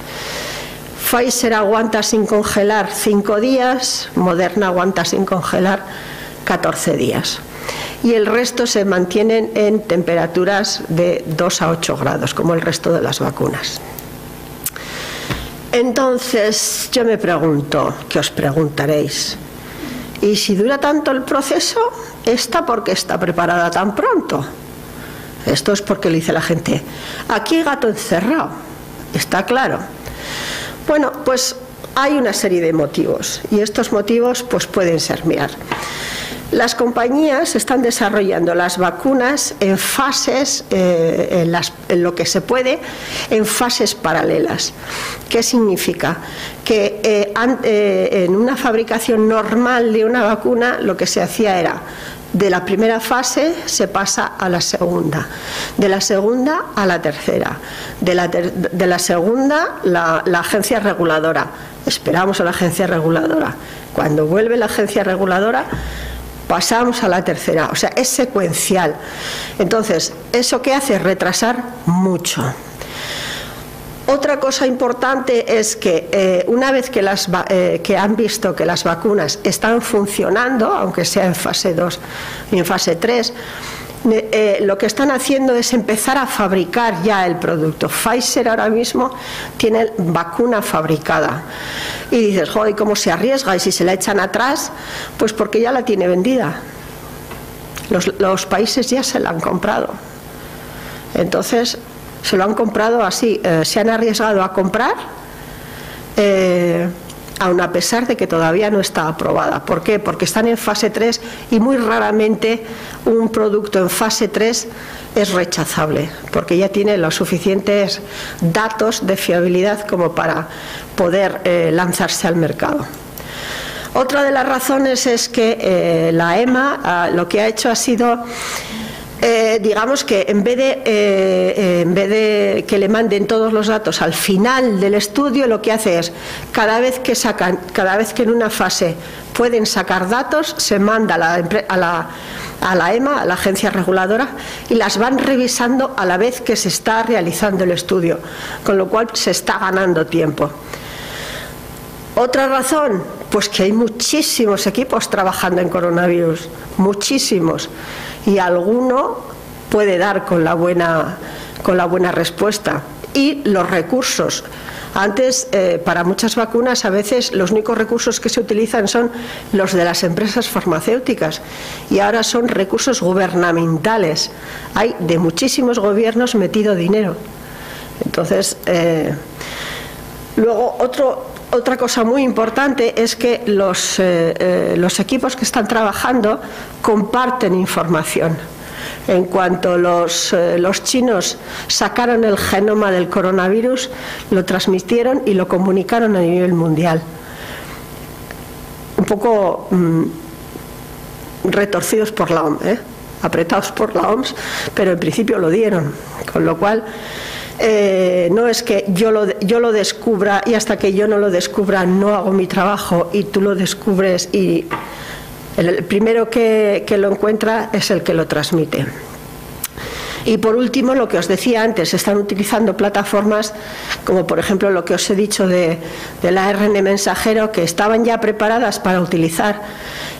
Pfizer aguanta sin congelar 5 días, Moderna aguanta sin congelar 14 días y el resto se mantienen en temperaturas de 2 a 8 grados, como el resto de las vacunas. Entonces, yo me pregunto, que os preguntaréis, ¿y si dura tanto el proceso, esta por qué está preparada tan pronto? Esto es porque lo dice la gente. Aquí hay gato encerrado, está claro. Bueno, pues hay una serie de motivos y estos motivos pues pueden ser mirar. Las compañías están desarrollando las vacunas en fases, eh, en, lo que se puede, en fases paralelas. ¿Qué significa? Que eh, eh, en una fabricación normal de una vacuna lo que se hacía era de la primera fase se pasa a la segunda, de la segunda a la tercera, de la, segunda la, la agencia reguladora. Esperamos a la agencia reguladora. Cuando vuelve la agencia reguladora, pasamos a la tercera, o sea, es secuencial. Entonces, ¿eso qué hace? Retrasar mucho. Otra cosa importante es que eh, una vez que, las, eh, que han visto que las vacunas están funcionando, aunque sea en fase 2 y en fase 3, eh, lo que están haciendo es empezar a fabricar ya el producto. Pfizer ahora mismo tiene vacuna fabricada. Y dices, joder, ¿cómo se arriesga? Y si se la echan atrás, pues porque ya la tiene vendida. Los, países ya se la han comprado. Entonces, se lo han comprado así, eh, se han arriesgado a comprar. Eh, aun a pesar de que todavía no está aprobada. ¿Por qué? Porque están en fase 3 y muy raramente un producto en fase 3 es rechazable, porque ya tiene los suficientes datos de fiabilidad como para poder eh, lanzarse al mercado. Otra de las razones es que eh, la EMA ah, lo que ha hecho ha sido eh, digamos que en vez, de, eh, eh, en vez de que le manden todos los datos al final del estudio, lo que hace es, cada vez que sacan, cada vez que en una fase pueden sacar datos, se manda a la, a la, a la EMA, a la agencia reguladora, y las van revisando a la vez que se está realizando el estudio, con lo cual se está ganando tiempo. Otra razón, pues que hay muchísimos equipos trabajando en coronavirus, muchísimos y alguno puede dar con la buena, con la buena respuesta. Y los recursos. Antes, eh, para muchas vacunas, a veces los únicos recursos que se utilizan son los de las empresas farmacéuticas y ahora son recursos gubernamentales. Hay de muchísimos gobiernos metido dinero. Entonces, eh, luego otro, otra cosa muy importante es que los, eh, eh, los equipos que están trabajando comparten información. En cuanto los, eh, los, chinos sacaron el genoma del coronavirus, lo transmitieron y lo comunicaron a nivel mundial. Un poco mm, retorcidos por la OMS, apretados por la OMS, pero en principio lo dieron. Con lo cual, eh, no es que yo lo, yo lo descubra y hasta que yo no lo descubra no hago mi trabajo y tú lo descubres y el, primero que, que lo encuentra es el que lo transmite. Y por último, lo que os decía antes, están utilizando plataformas como por ejemplo lo que os he dicho de, del ARN mensajero, que estaban ya preparadas para utilizar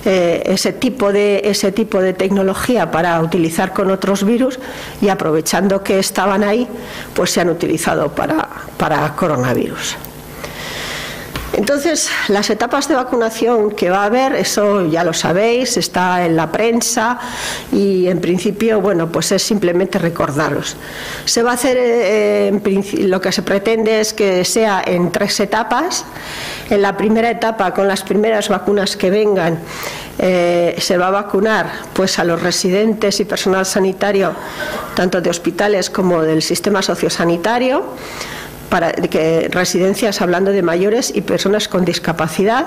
eh, ese, tipo de, ese tipo de tecnología para utilizar con otros virus y aprovechando que estaban ahí, pues se han utilizado para, para coronavirus. Entonces, las etapas de vacunación que va a haber, eso ya lo sabéis, está en la prensa y en principio, bueno, pues es simplemente recordaros. Se va a hacer, eh, lo que se pretende es que sea en tres etapas. En la primera etapa, con las primeras vacunas que vengan, eh, se va a vacunar pues a los residentes y personal sanitario, tanto de hospitales como del sistema sociosanitario que residencias hablando de mayores y personas con discapacidad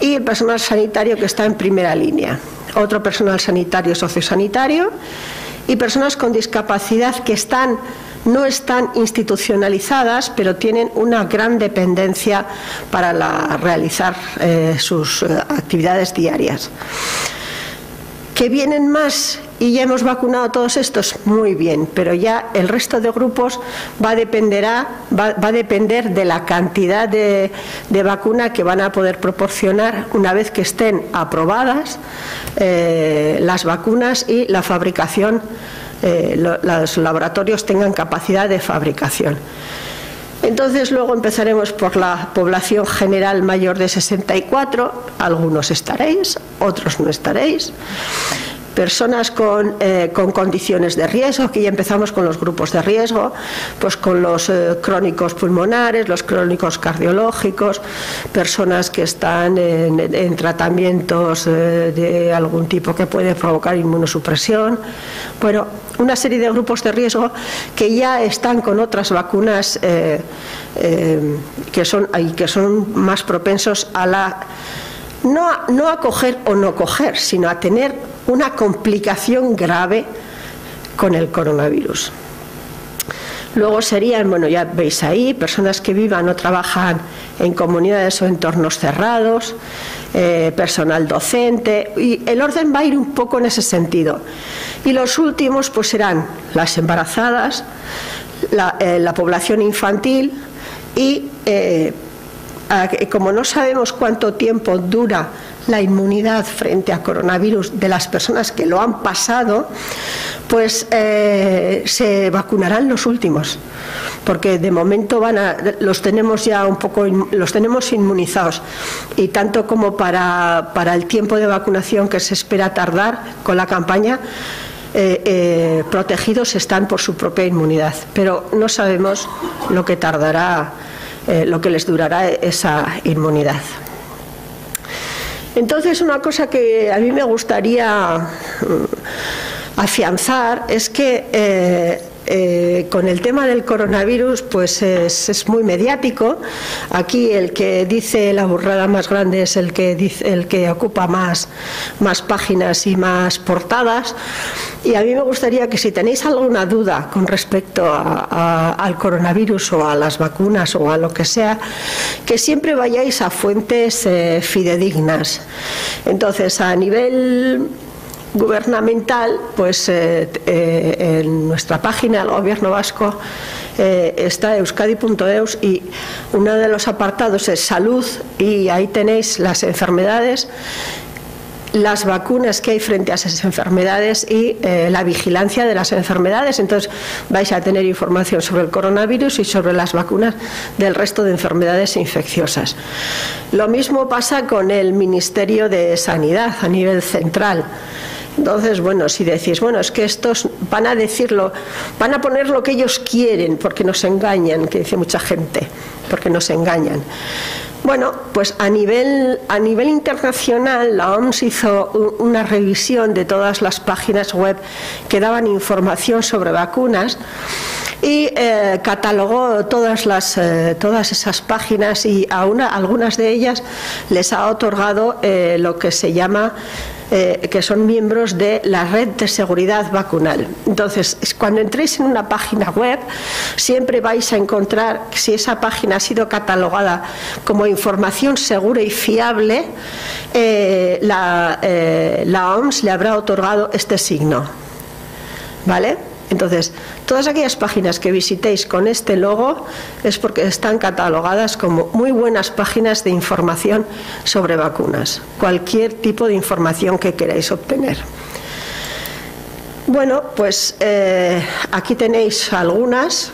y el personal sanitario que está en primera línea, otro personal sanitario sociosanitario y personas con discapacidad que están no están institucionalizadas, pero tienen una gran dependencia para realizar eh, sus eh, actividades diarias. ¿Que vienen más y ya hemos vacunado todos estos? Muy bien, pero ya el resto de grupos va a, depender de la cantidad de, vacuna que van a poder proporcionar una vez que estén aprobadas eh, las vacunas y la fabricación, eh, los laboratorios tengan capacidad de fabricación. Entonces luego empezaremos por la población general mayor de 64, algunos estaréis, otros no estaréis personas con, eh, con, condiciones de riesgo, aquí ya empezamos con los grupos de riesgo, pues con los eh, crónicos pulmonares, los crónicos cardiológicos, personas que están en, tratamientos eh, de algún tipo que puede provocar inmunosupresión, bueno, una serie de grupos de riesgo que ya están con otras vacunas que, son, que son más propensos a la no no a coger o no coger, sino a tener una complicación grave con el coronavirus. Luego serían, bueno, ya veis ahí, personas que vivan o trabajan en comunidades o entornos cerrados, eh, personal docente, y el orden va a ir un poco en ese sentido. Y los últimos, pues serán las embarazadas, la, eh, población infantil y, eh, como no sabemos cuánto tiempo dura la inmunidad frente a coronavirus de las personas que lo han pasado, pues eh, se vacunarán los últimos, porque de momento van a, los tenemos ya un poco, los tenemos inmunizados y tanto como para, el tiempo de vacunación que se espera tardar con la campaña. Eh, eh, protegidos están por su propia inmunidad, pero no sabemos lo que tardará, lo que les durará esa inmunidad. Entonces, una cosa que a mí me gustaría mm, afianzar es que eh, eh, con el tema del coronavirus, pues es, muy mediático. Aquí el que dice la burrada más grande es el que el que ocupa más, más páginas y más portadas. Y a mí me gustaría que si tenéis alguna duda con respecto al coronavirus o a las vacunas o a lo que sea, que siempre vayáis a fuentes eh, fidedignas. Entonces, a nivel gubernamental, pues eh, eh, en nuestra página, el gobierno vasco, eh, está euskadi.eus y uno de los apartados es salud y ahí tenéis las enfermedades las vacunas que hay frente a esas enfermedades y la vigilancia de las enfermedades. Entonces vais a tener información sobre el coronavirus y sobre las vacunas del resto de enfermedades infecciosas. Lo mismo pasa con el Ministerio de Sanidad a nivel central. Entonces, bueno, si decís, bueno, es que estos van a decirlo, van a poner lo que ellos quieren porque nos engañan, que dice mucha gente, porque nos engañan. Bueno, pues a nivel, a nivel internacional la OMS hizo una revisión de todas las páginas web que daban información sobre vacunas y eh, catalogó todas, las, eh, todas esas páginas y a una, algunas de ellas les ha otorgado eh, lo que se llama eh, que son miembros de la red de seguridad vacunal. Entonces, cuando entréis en una página web, siempre vais a encontrar, si esa página ha sido catalogada como información segura y fiable, eh, la, eh, la OMS le habrá otorgado este signo. ¿Vale? Entonces, todas aquellas páginas que visitéis con este logo es porque están catalogadas como muy buenas páginas de información sobre vacunas, cualquier tipo de información que queráis obtener. Bueno, pues eh, aquí tenéis algunas.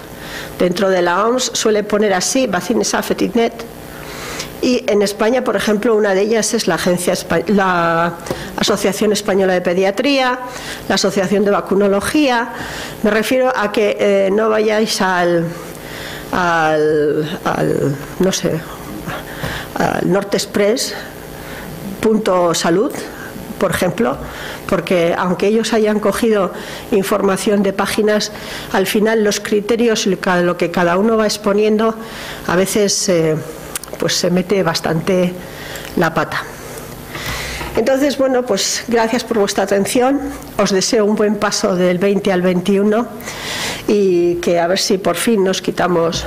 Dentro de la OMS suele poner así, Vaccines Net Y en España, por ejemplo, una de ellas es la, agencia, la Asociación Española de Pediatría, la Asociación de Vacunología. Me refiero a que eh, no vayáis al, al, no sé, al Norte Express, salud, por ejemplo, porque aunque ellos hayan cogido información de páginas, al final los criterios, lo que cada uno va exponiendo, a veces eh, pues se mete bastante la pata. Entonces, bueno, pues gracias por vuestra atención. Os deseo un buen paso del 20 al 21 y que a ver si por fin nos quitamos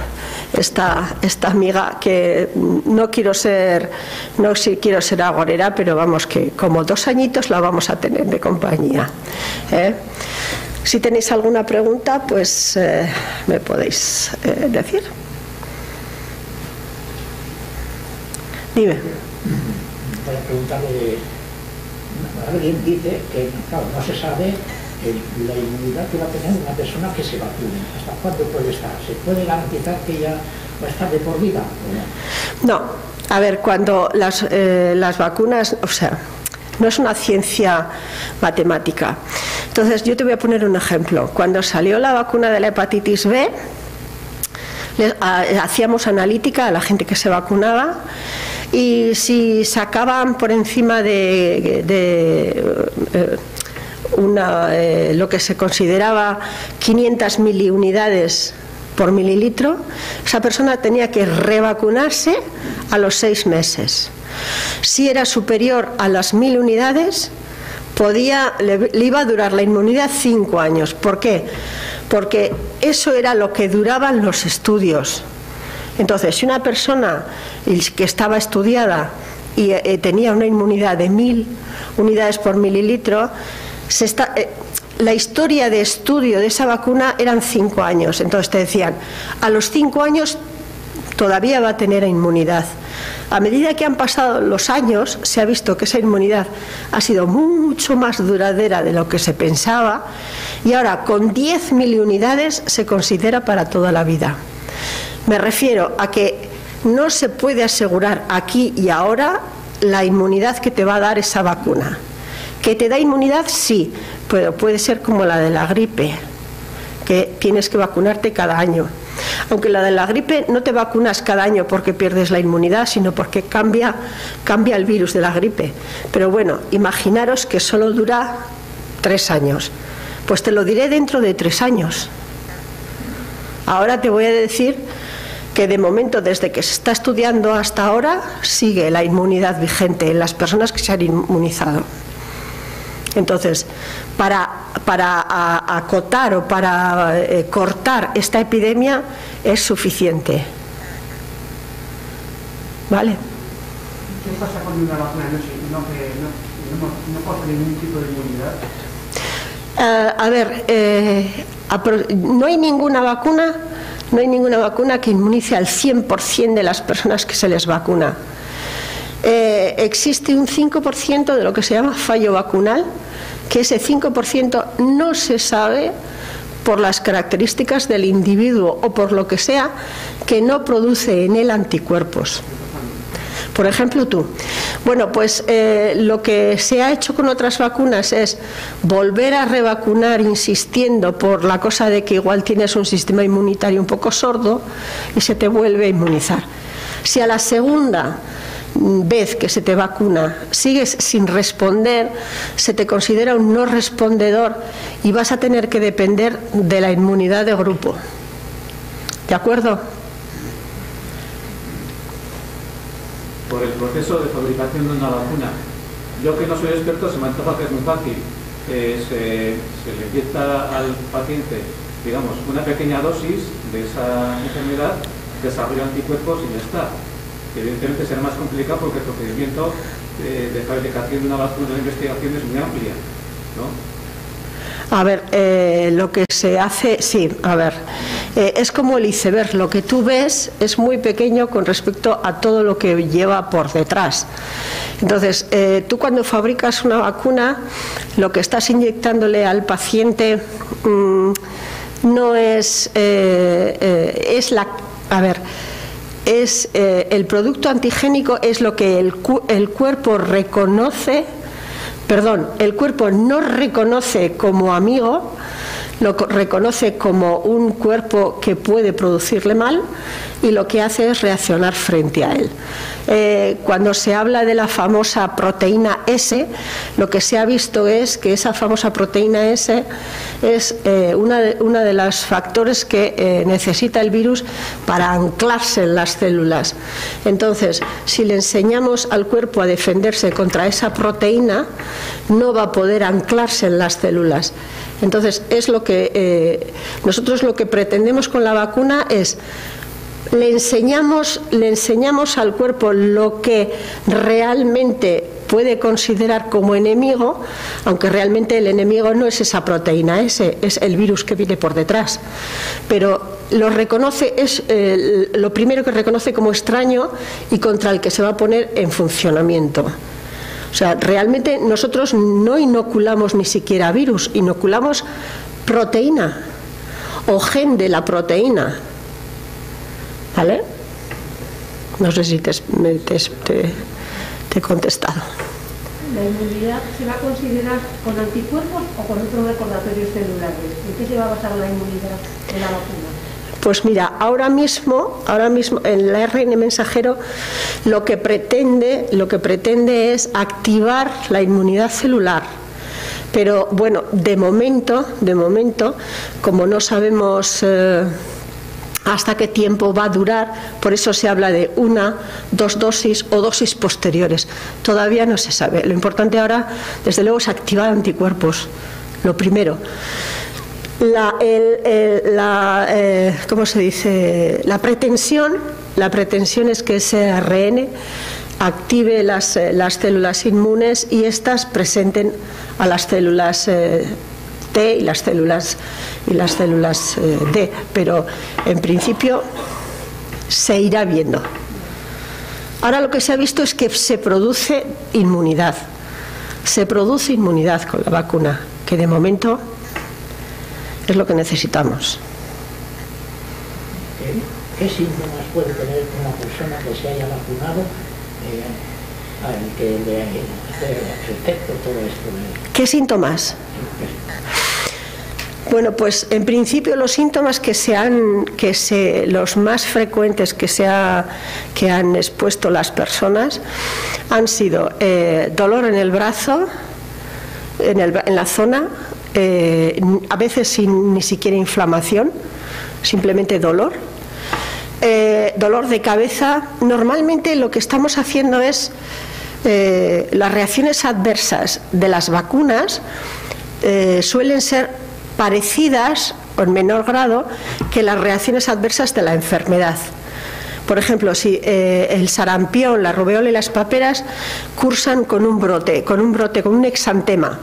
esta, esta amiga que no quiero ser, no quiero ser agorera, pero vamos que como dos añitos la vamos a tener de compañía. ¿eh? Si tenéis alguna pregunta, pues eh, me podéis eh, decir. Dime. Para preguntarle, alguien dice que claro, no se sabe la inmunidad que va a tener una persona que se vacune. ¿Hasta cuándo puede estar? ¿Se puede garantizar que ella va a estar de por vida? no? a ver, cuando las, eh, las vacunas, o sea, no es una ciencia matemática. Entonces, yo te voy a poner un ejemplo. Cuando salió la vacuna de la hepatitis B, hacíamos analítica a la gente que se vacunaba y si sacaban por encima de, eh, una, eh, lo que se consideraba 500 miliunidades por mililitro, esa persona tenía que revacunarse a los seis meses. Si era superior a las mil unidades, podía, le, iba a durar la inmunidad cinco años. ¿Por qué? Porque eso era lo que duraban los estudios. Entonces, si una persona que estaba estudiada y eh, tenía una inmunidad de mil unidades por mililitro, eh, la historia de estudio de esa vacuna eran cinco años. Entonces te decían, a los cinco años todavía va a tener inmunidad. A medida que han pasado los años, se ha visto que esa inmunidad ha sido mucho más duradera de lo que se pensaba y ahora con 10.000 unidades se considera para toda la vida. Me refiero a que no se puede asegurar aquí y ahora la inmunidad que te va a dar esa vacuna. ¿Que te da inmunidad? Sí, pero puede ser como la de la gripe, que tienes que vacunarte cada año. Aunque la de la gripe no te vacunas cada año porque pierdes la inmunidad, sino porque cambia, cambia el virus de la gripe. Pero bueno, imaginaros que solo dura tres años. Pues te lo diré dentro de tres años. Ahora te voy a decir que de momento, desde que se está estudiando hasta ahora, sigue la inmunidad vigente en las personas que se han inmunizado. Entonces, para, acotar o para eh, cortar esta epidemia es suficiente. ¿Vale? ¿Qué pasa con una vacuna no, no, no, ningún tipo de inmunidad? Eh, a ver, eh, no hay ninguna vacuna, no hay ninguna vacuna que inmunice al 100% de las personas que se les vacuna. existe un 5% de lo que se llama fallo vacunal, que ese 5% no se sabe por las características del individuo o por lo que sea que no produce en él anticuerpos. Por ejemplo, tú. Bueno, pues eh, lo que se ha hecho con otras vacunas es volver a revacunar insistiendo por la cosa de que igual tienes un sistema inmunitario un poco sordo y se te vuelve a inmunizar. Si a la segunda vez que se te vacuna sigues sin responder, se te considera un no respondedor y vas a tener que depender de la inmunidad de grupo. ¿De acuerdo? Por el proceso de fabricación de una vacuna. Yo que no soy experto, se me antoja que es muy fácil. se, le inyecta al paciente, digamos, una pequeña dosis de esa enfermedad, desarrolla anticuerpos y ya está evidentemente será más complicado porque el procedimiento eh, de fabricación de una vacuna de investigación es muy amplia, ¿no? A ver, eh, lo que se hace, sí, a ver, eh, es como el iceberg, lo que tú ves es muy pequeño con respecto a todo lo que lleva por detrás. Entonces, tú cuando fabricas una vacuna, lo que estás inyectándole al paciente mm, no es, es la, a ver, es eh, el producto antigénico es lo que el, el cuerpo reconoce, perdón, el cuerpo no reconoce como amigo, lo reconoce como un cuerpo que puede producirle mal y lo que hace es reaccionar frente a él. Eh, cuando se habla de la famosa proteína S, lo que se ha visto es que esa famosa proteína S es eh, una, de, una, los factores que eh, necesita el virus para anclarse en las células. Entonces, si le enseñamos al cuerpo a defenderse contra esa proteína, no va a poder anclarse en las células. Entonces, es lo que eh, nosotros lo que pretendemos con la vacuna es le enseñamos, le enseñamos al cuerpo lo que realmente puede considerar como enemigo, aunque realmente el enemigo no es esa proteína es el virus que viene por detrás. Pero lo reconoce, es eh, lo primero que reconoce como extraño y contra el que se va a poner en funcionamiento. O sea, realmente nosotros no inoculamos ni siquiera virus, inoculamos proteína o gen de la proteína. ¿Vale? No sé si te, te, te, te he contestado. ¿La inmunidad se va a considerar con anticuerpos o con otros recordatorios celulares? ¿En qué se va a basar la inmunidad de la vacuna? Pues mira, ahora mismo, ahora mismo en el ARN mensajero lo que pretende, lo que pretende es activar la inmunidad celular. Pero bueno, de momento, de momento, como no sabemos eh, hasta qué tiempo va a durar, por eso se habla de una, dos dosis o dosis posteriores. Todavía no se sabe. Lo importante ahora, desde luego, es activar anticuerpos. Lo primero la, el, la eh, ¿cómo se dice? La pretensión, la pretensión es que ese ARN active las, eh, las células inmunes y éstas presenten a las células eh, T y las células y las células D, pero en principio se irá viendo. Ahora lo que se ha visto es que se produce inmunidad. Se produce inmunidad con la vacuna, que de momento es lo que necesitamos. ¿Qué, síntomas puede tener una persona que se haya vacunado eh, al que le hace efecto todo esto? ¿Qué síntomas? Bueno, pues en principio los síntomas que se han, que se, los más frecuentes que se ha, que han expuesto las personas han sido eh, dolor en el brazo, en, el, en la zona, eh, a veces sin ni siquiera inflamación, simplemente dolor. Eh, dolor de cabeza. Normalmente lo que estamos haciendo es eh, las reacciones adversas de las vacunas suelen ser parecidas o en menor grado que las reacciones adversas de la enfermedad. Por ejemplo, si el sarampión, la rubeola y las paperas cursan con un brote, con un brote, con un exantema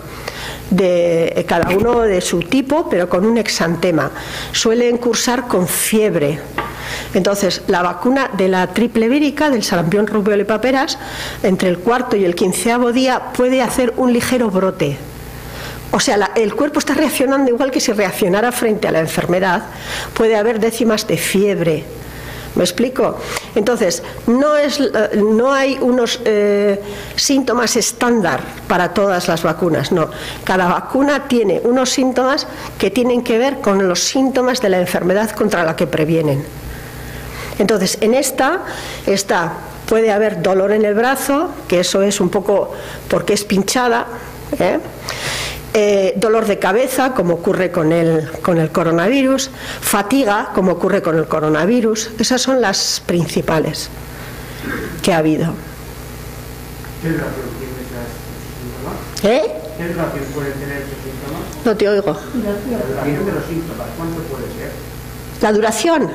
de eh, cada uno de su tipo, pero con un exantema. Suelen cursar con fiebre. Entonces, la vacuna de la triple vírica, del sarampión, rubiola y paperas, entre el cuarto y el quinceavo día puede hacer un ligero brote. O sea, la, el cuerpo está reaccionando igual que si reaccionara frente a la enfermedad. Puede haber décimas de fiebre, ¿Me explico? Entonces, no, es, no hay unos eh, síntomas estándar para todas las vacunas, no. Cada vacuna tiene unos síntomas que tienen que ver con los síntomas de la enfermedad contra la que previenen. Entonces, en esta está, puede haber dolor en el brazo, que eso es un poco porque es pinchada, ¿eh? Eh, dolor de cabeza, como ocurre con el, con el coronavirus, fatiga, como ocurre con el coronavirus. Esas son las principales que ha habido. ¿Qué? ¿Eh? ¿Qué duración pueden tener esos síntomas? No te oigo. La duración de los síntomas, ¿cuánto puede ser? La duración.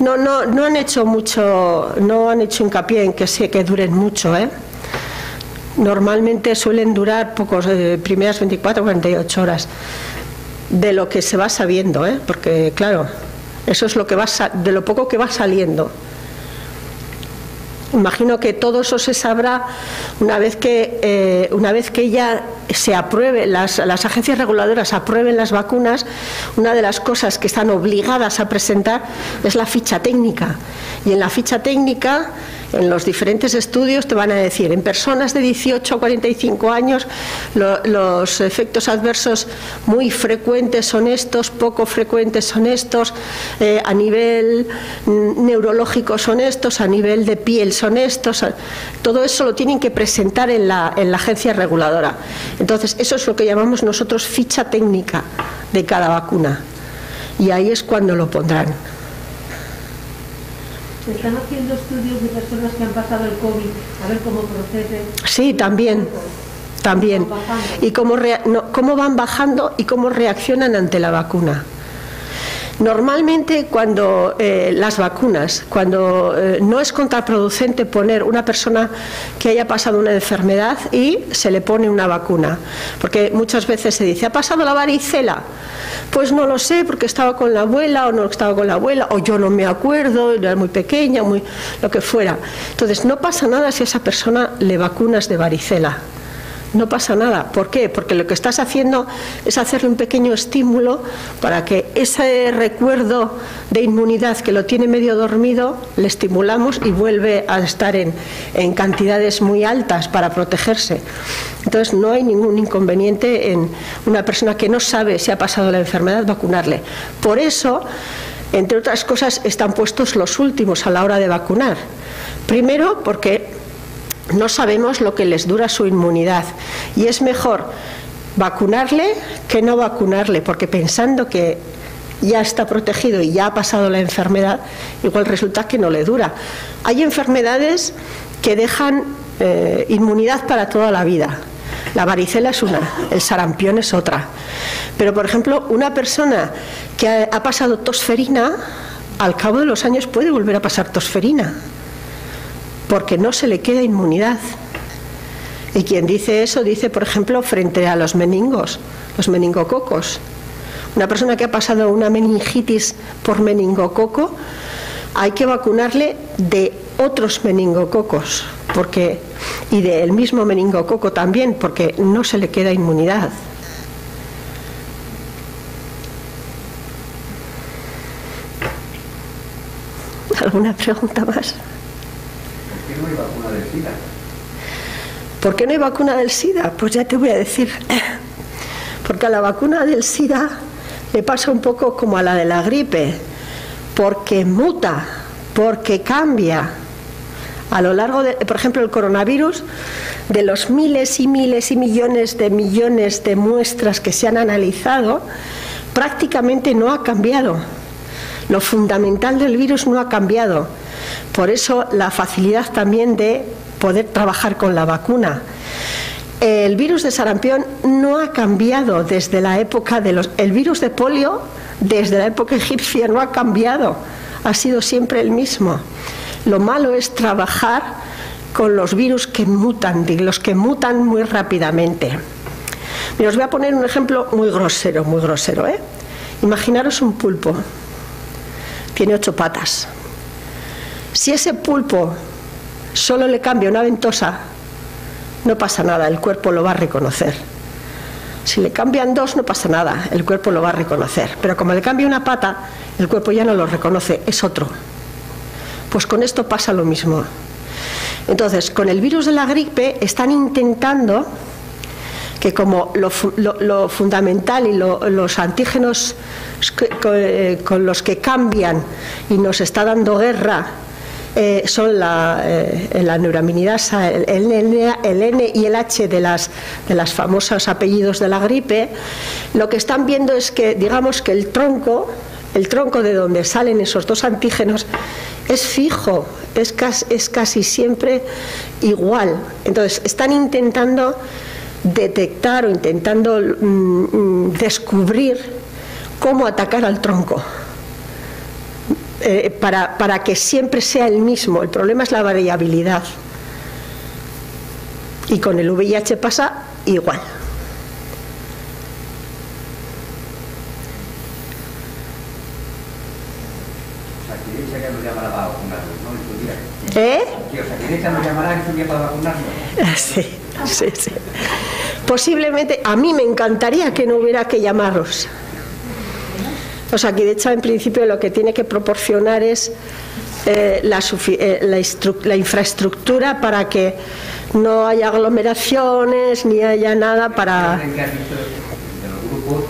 No, no, no han hecho mucho, no han hecho hincapié en que sí, que duren mucho, ¿eh? Normalmente suelen durar pocos, eh, primeras 24 o 48 horas, de lo que se va sabiendo, ¿eh? porque claro, eso es lo que va de lo poco que va saliendo. Imagino que todo eso se sabrá una vez que, eh, una vez que ya se apruebe, las, las agencias reguladoras aprueben las vacunas, una de las cosas que están obligadas a presentar es la ficha técnica. Y en la ficha técnica en los diferentes estudios te van a decir, en personas de 18 a 45 años los efectos adversos muy frecuentes son estos, poco frecuentes son estos, eh, a nivel mm, neurológico son estos, a nivel de piel son estos. Todo eso lo tienen que presentar en la, en la agencia reguladora. Entonces, eso es lo que llamamos nosotros ficha técnica de cada vacuna. Y ahí es cuando lo pondrán. ¿Se están haciendo estudios de personas que han pasado el COVID a ver cómo procede? Sí, también. También. Y cómo, cómo van bajando y cómo reaccionan ante la vacuna. Normalmente cuando eh, las vacunas, cuando eh, no es contraproducente poner una persona que haya pasado una enfermedad y se le pone una vacuna, porque muchas veces se dice, ¿ha pasado la varicela? Pues no lo sé porque estaba con la abuela o no estaba con la abuela o yo no me acuerdo, era muy pequeña, muy lo que fuera. Entonces no pasa nada si a esa persona le vacunas de varicela no pasa nada. ¿Por qué? Porque lo que estás haciendo es hacerle un pequeño estímulo para que ese recuerdo de inmunidad que lo tiene medio dormido, le estimulamos y vuelve a estar en, en cantidades muy altas para protegerse. Entonces no hay ningún inconveniente en una persona que no sabe si ha pasado la enfermedad vacunarle. Por eso, entre otras cosas, están puestos los últimos a la hora de vacunar. Primero, porque no sabemos lo que les dura su inmunidad y es mejor vacunarle que no vacunarle, porque pensando que ya está protegido y ya ha pasado la enfermedad, igual resulta que no le dura. Hay enfermedades que dejan eh, inmunidad para toda la vida. La varicela es una, el sarampión es otra. Pero, por ejemplo, una persona que ha pasado tosferina, al cabo de los años puede volver a pasar tosferina porque no se le queda inmunidad. Y quien dice eso dice, por ejemplo, frente a los meningos, los meningococos. Una persona que ha pasado una meningitis por meningococo, hay que vacunarle de otros meningococos, porque y del mismo meningococo también, porque no se le queda inmunidad. ¿Alguna pregunta más? no hay vacuna del ¿Por qué no hay vacuna del SIDA? Pues ya te voy a decir. Porque a la vacuna del SIDA le pasa un poco como a la de la gripe, porque muta, porque cambia. A lo largo de, por ejemplo, el coronavirus, de los miles y miles y millones de millones de muestras que se han analizado, prácticamente no ha cambiado. Lo fundamental del virus no ha cambiado por eso la facilidad también de poder trabajar con la vacuna. El virus de sarampión no ha cambiado desde la época de los... El virus de polio, desde la época egipcia, no ha cambiado. Ha sido siempre el mismo. Lo malo es trabajar con los virus que mutan, los que mutan muy rápidamente. Mira, os voy a poner un ejemplo muy grosero, muy grosero. ¿eh? Imaginaros un pulpo. Tiene ocho patas si ese pulpo solo le cambia una ventosa, no pasa nada, el cuerpo lo va a reconocer. Si le cambian dos, no pasa nada, el cuerpo lo va a reconocer. Pero como le cambia una pata, el cuerpo ya no lo reconoce, es otro. Pues con esto pasa lo mismo. Entonces, con el virus de la gripe están intentando que como lo, fundamental y los antígenos eh, con los que cambian y nos está dando guerra eh, son la, eh, la neuraminidasa, el, el, N y el H de las, de las famosas apellidos de la gripe, lo que están viendo es que, digamos que el tronco, el tronco de donde salen esos dos antígenos, es fijo, es casi, es casi siempre igual. Entonces, están intentando detectar o intentando mm, mm, descubrir cómo atacar al tronco. Eh, para, para que siempre sea el mismo. El problema es la variabilidad. Y con el VIH pasa igual. ¿Eh? Sí, sí, sí. Posiblemente, a mí me encantaría que no hubiera que llamarlos. O sea, que de hecho, en principio, lo que tiene que proporcionar es eh, la, eh, la infraestructura para que no haya aglomeraciones ni haya nada para. El orden que has visto de los grupos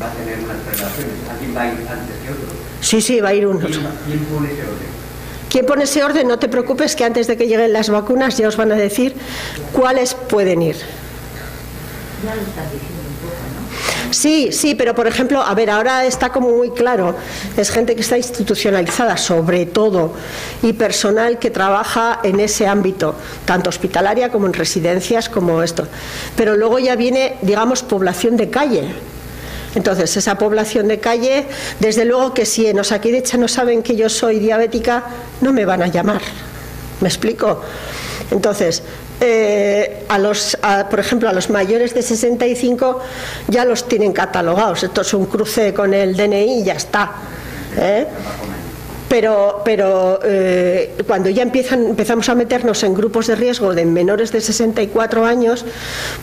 va a tener unas relaciones. Alguien va a ir antes que otro. Sí, sí, va a ir uno. ¿Quién, quién pone ese orden? ¿Quién pone ese orden? No te preocupes que antes de que lleguen las vacunas ya os van a decir cuáles pueden ir. Sí, sí, pero por ejemplo, a ver, ahora está como muy claro, es gente que está institucionalizada sobre todo y personal que trabaja en ese ámbito, tanto hospitalaria como en residencias como esto. Pero luego ya viene, digamos, población de calle. Entonces, esa población de calle, desde luego que si en Osakidecha no saben que yo soy diabética, no me van a llamar. ¿Me explico? Entonces, eh, a los, a- por ejemplo, a los mayores de 65 ya los tienen catalogados. Esto es un cruce con el DNI y ya está. ¿eh? Pero, pero eh, cuando ya empiezan, empezamos a meternos en grupos de riesgo de menores de 64 años,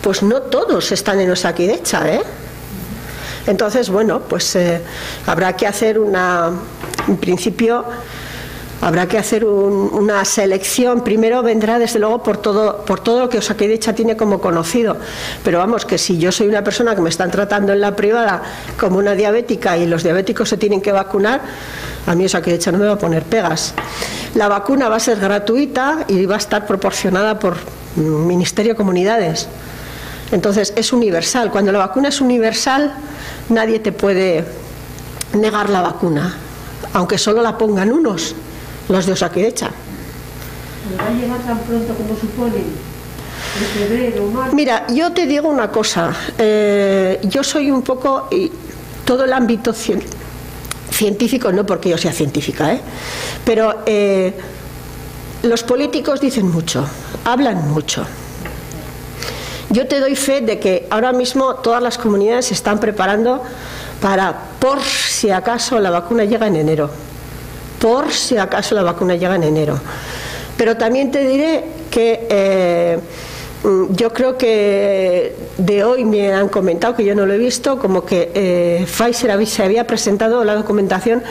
pues no todos están en Osakidecha, ¿eh? Entonces, bueno, pues eh, habrá que hacer una, en principio, habrá que hacer un- una selección. Primero vendrá, desde luego, por todo, por todo lo que Osakidecha tiene como conocido. Pero vamos, que si yo soy una persona que me están tratando en la privada como una diabética y los diabéticos se tienen que vacunar, a mí Osakidecha no me va a poner pegas. La vacuna va a ser gratuita y va a estar proporcionada por Ministerio de Comunidades. Entonces es universal. Cuando la vacuna es universal, nadie te puede negar la vacuna, aunque solo la pongan unos, los de Osakidecha. ¿Va a llegar tan pronto como suponen? ¿En febrero o marzo? Mira, yo te digo una cosa. eh, yo soy un poco y todo el ámbito cien- científico, no porque yo sea científica, ¿eh? pero eh, los políticos dicen mucho, hablan mucho. Yo te doy fe de que ahora mismo todas las comunidades se están preparando para, por si acaso, la vacuna llega en enero. Por si acaso la vacuna llega en enero. Pero también te diré que eh, mm, yo creo que de hoy me han comentado, que yo no lo he visto, como que eh, Pfizer se había presentado la documentación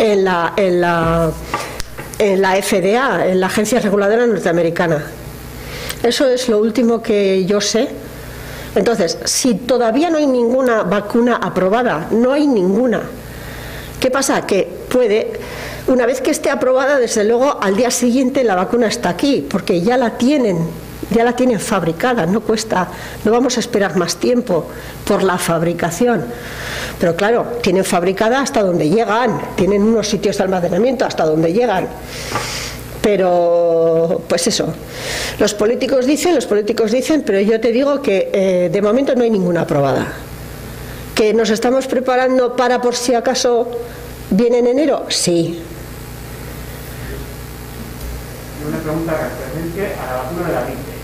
en la, en la, en la FDA, en la Agencia Reguladora Norteamericana. Eso es lo último que yo sé. Entonces, si todavía no hay ninguna vacuna aprobada, no hay ninguna. ¿Qué pasa? Que puede, una vez que esté aprobada, desde luego al día siguiente la vacuna está aquí, porque ya la tienen, ya la tienen fabricada, no cuesta, no vamos a esperar más tiempo por la fabricación. Pero claro, tienen fabricada hasta donde llegan, tienen unos sitios de almacenamiento hasta donde llegan. Pero, pues eso, los políticos dicen, los políticos dicen, pero yo te digo que eh, de momento no hay ninguna aprobada. ¿Que nos estamos preparando para por si acaso viene en enero? Sí. Y una pregunta referente a la vacuna de la gripe.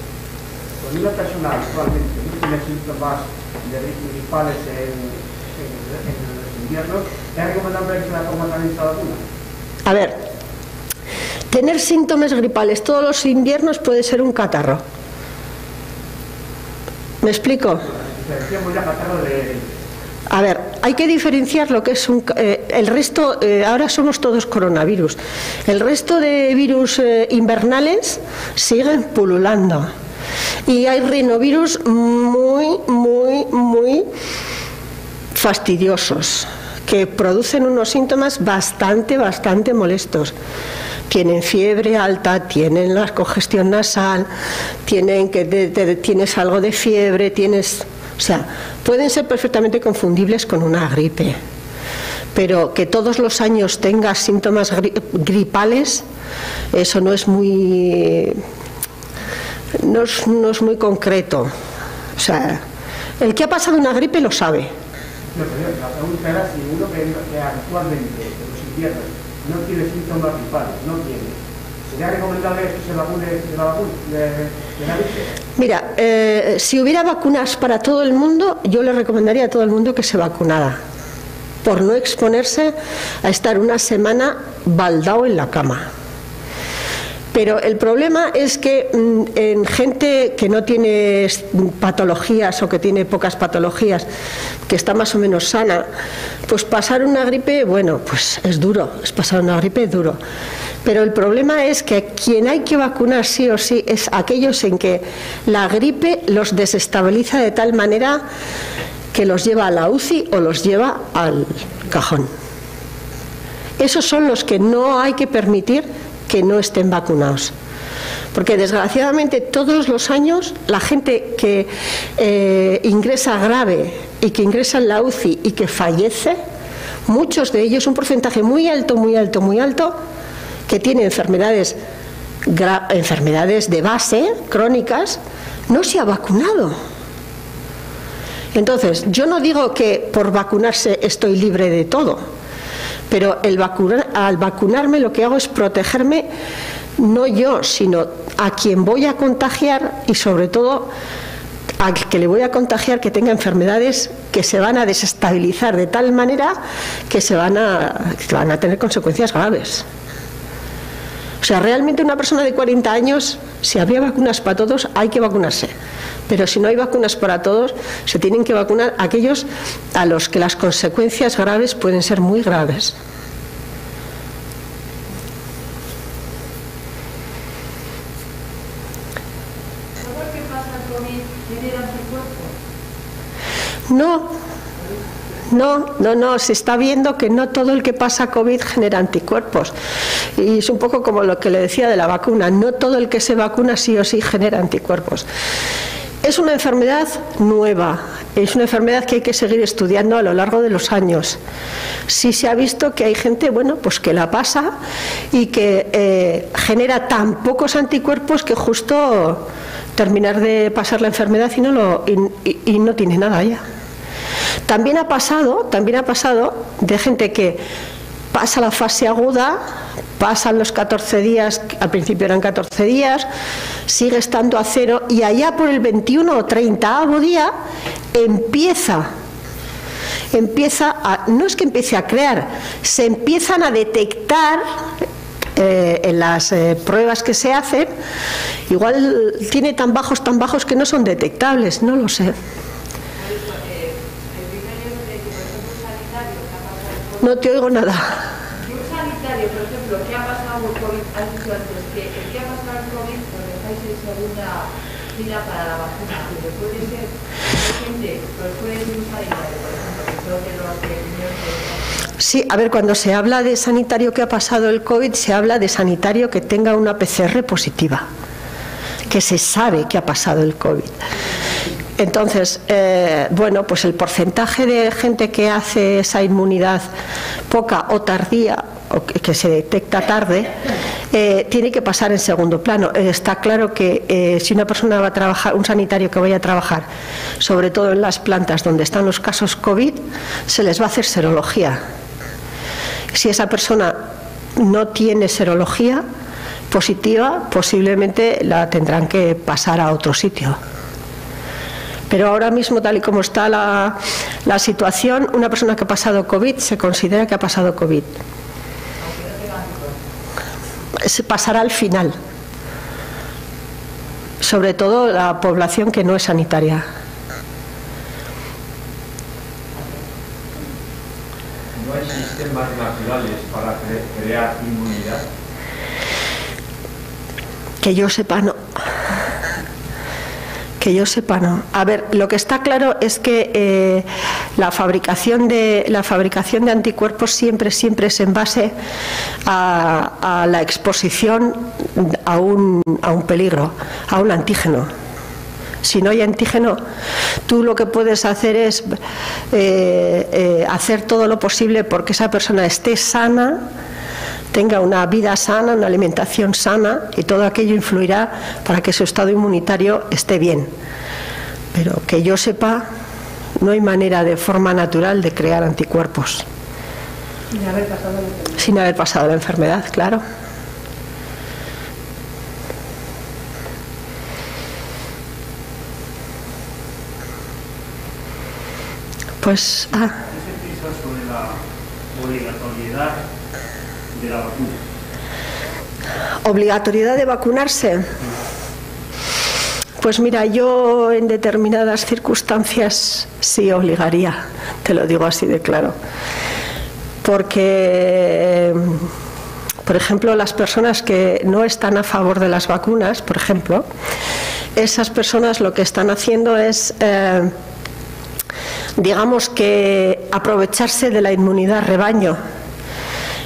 Cuando una persona actualmente no tiene síntomas de gripales en, en, en los inviernos, ¿es recomendable que se la toma también esta vacuna? A ver, tener síntomas gripales todos los inviernos puede ser un catarro. ¿Me explico? Diferenciamos ya catarro de... A ver, hay que diferenciar lo que es un... eh, el resto, eh, ahora somos todos coronavirus. El resto de virus eh, invernales siguen pululando. Y hay rinovirus muy, muy, muy fastidiosos, que producen unos síntomas bastante, bastante molestos. Tienen fiebre alta, tienen la congestión nasal, tienen que te- tienes algo de fiebre, tienes, o sea, pueden ser perfectamente confundibles con una gripe. Pero que todos los años tengas síntomas gri- gripales, eso no es muy no es, no es muy concreto. O sea, el que ha pasado una gripe lo sabe. La pregunta era si uno que actualmente en los inviernos no tiene síntomas gripales, no tiene, ¿sería recomendable que se vacune de de, la? Mira, eh, si hubiera vacunas para todo el mundo, yo le recomendaría a todo el mundo que se vacunara. por no exponerse a estar una semana baldado en la cama. Pero el problema es que mm, en gente que no tiene patologías o que tiene pocas patologías, que está más o menos sana, pues pasar una gripe, bueno, pues es duro, es pasar una gripe duro. Pero el problema es que quien hay que vacunar sí o sí es aquellos en que la gripe los desestabiliza de tal manera que los lleva a la UCI o los lleva al cajón. Esos son los que no hay que permitir que no estén vacunados. Porque desgraciadamente todos los años la gente que eh, ingresa grave y que ingresa en la UCI y que fallece, muchos de ellos, un porcentaje muy alto, muy alto, muy alto, que tiene enfermedades, enfermedades de base, crónicas, no se ha vacunado. Entonces, yo no digo que por vacunarse estoy libre de todo, pero el al vacunarme lo que hago es protegerme, no yo, sino a quien voy a contagiar y sobre todo a que le voy a contagiar que tenga enfermedades que se van a desestabilizar de tal manera que se van a, van a tener consecuencias graves. O sea, realmente una persona de 40 años, si había vacunas para todos, hay que vacunarse. Pero si no hay vacunas para todos, se tienen que vacunar aquellos a los que las consecuencias graves pueden ser muy graves. No, no, no, no, se está viendo que no todo el que pasa COVID genera anticuerpos. Y es un poco como lo que le decía de la vacuna, no todo el que se vacuna sí o sí genera anticuerpos. Es una enfermedad nueva, es una enfermedad que hay que seguir estudiando a lo largo de los años. Sí se ha visto que hay gente, bueno, pues que la pasa y que eh, genera tan pocos anticuerpos que justo terminar de pasar la enfermedad y no, lo, y no tiene nada ya. También ha pasado, también ha pasado de gente que pasa la fase aguda, pasan los 14 días, al principio eran 14 días, sigue estando a cero y allá por el 21 o 30 día empieza empieza a, no es que empiece a crear, se empiezan a detectar eh, en las eh, pruebas que se hacen, igual tiene tan bajos, tan bajos que no son detectables, no lo sé. No te oigo nada. un sanitario, por ejemplo, ¿qué ha pasado dicho antes que el que ha pasado el COVID lo dejáis en segunda fila para la vacuna, pero puede ser gente, pues puede ser un sanitario, por ejemplo, que creo que los que Sí, a ver, cuando se habla de sanitario que ha pasado el COVID, se habla de sanitario que tenga una PCR positiva, que se sabe que ha pasado el COVID. Entonces, eh, bueno, pues el porcentaje de gente que hace esa inmunidad poca o tardía, o que, se detecta tarde, eh, tiene que pasar en segundo plano. Eh, está claro que si una persona va a trabajar, un sanitario que vaya a trabajar, sobre todo en las plantas donde están los casos COVID, se les va a hacer serología. Si esa persona no tiene serología positiva, posiblemente la tendrán que pasar a otro sitio. Pero ahora mismo, tal y como está la, situación, una persona que ha pasado COVID se considera que ha pasado COVID. Se pasará al final. Sobre todo la población que no es sanitaria. ¿No hay sistemas naturales para crear inmunidad? Que yo sepa, no que yo sepa no. A ver, lo que está claro es que eh, la fabricación de la fabricación de anticuerpos siempre siempre es en base a, la exposición a un, a un peligro, a un antígeno. Si no hay antígeno, tú lo que puedes hacer es eh, eh, hacer todo lo posible porque esa persona esté sana tenga una vida sana, una alimentación sana y todo aquello influirá para que su estado inmunitario esté bien. Pero que yo sepa, no hay manera de forma natural de crear anticuerpos. Sin haber pasado la enfermedad. Sin haber pasado la enfermedad, claro. Pues. Ah. la obligatoriedad de la vacuna. ¿Obligatoriedad de vacunarse? Pues mira, yo en determinadas circunstancias sí obligaría, te lo digo así de claro. Porque, por ejemplo, las personas que no están a favor de las vacunas, por ejemplo, esas personas lo que están haciendo es, eh, digamos que, aprovecharse de la inmunidad rebaño.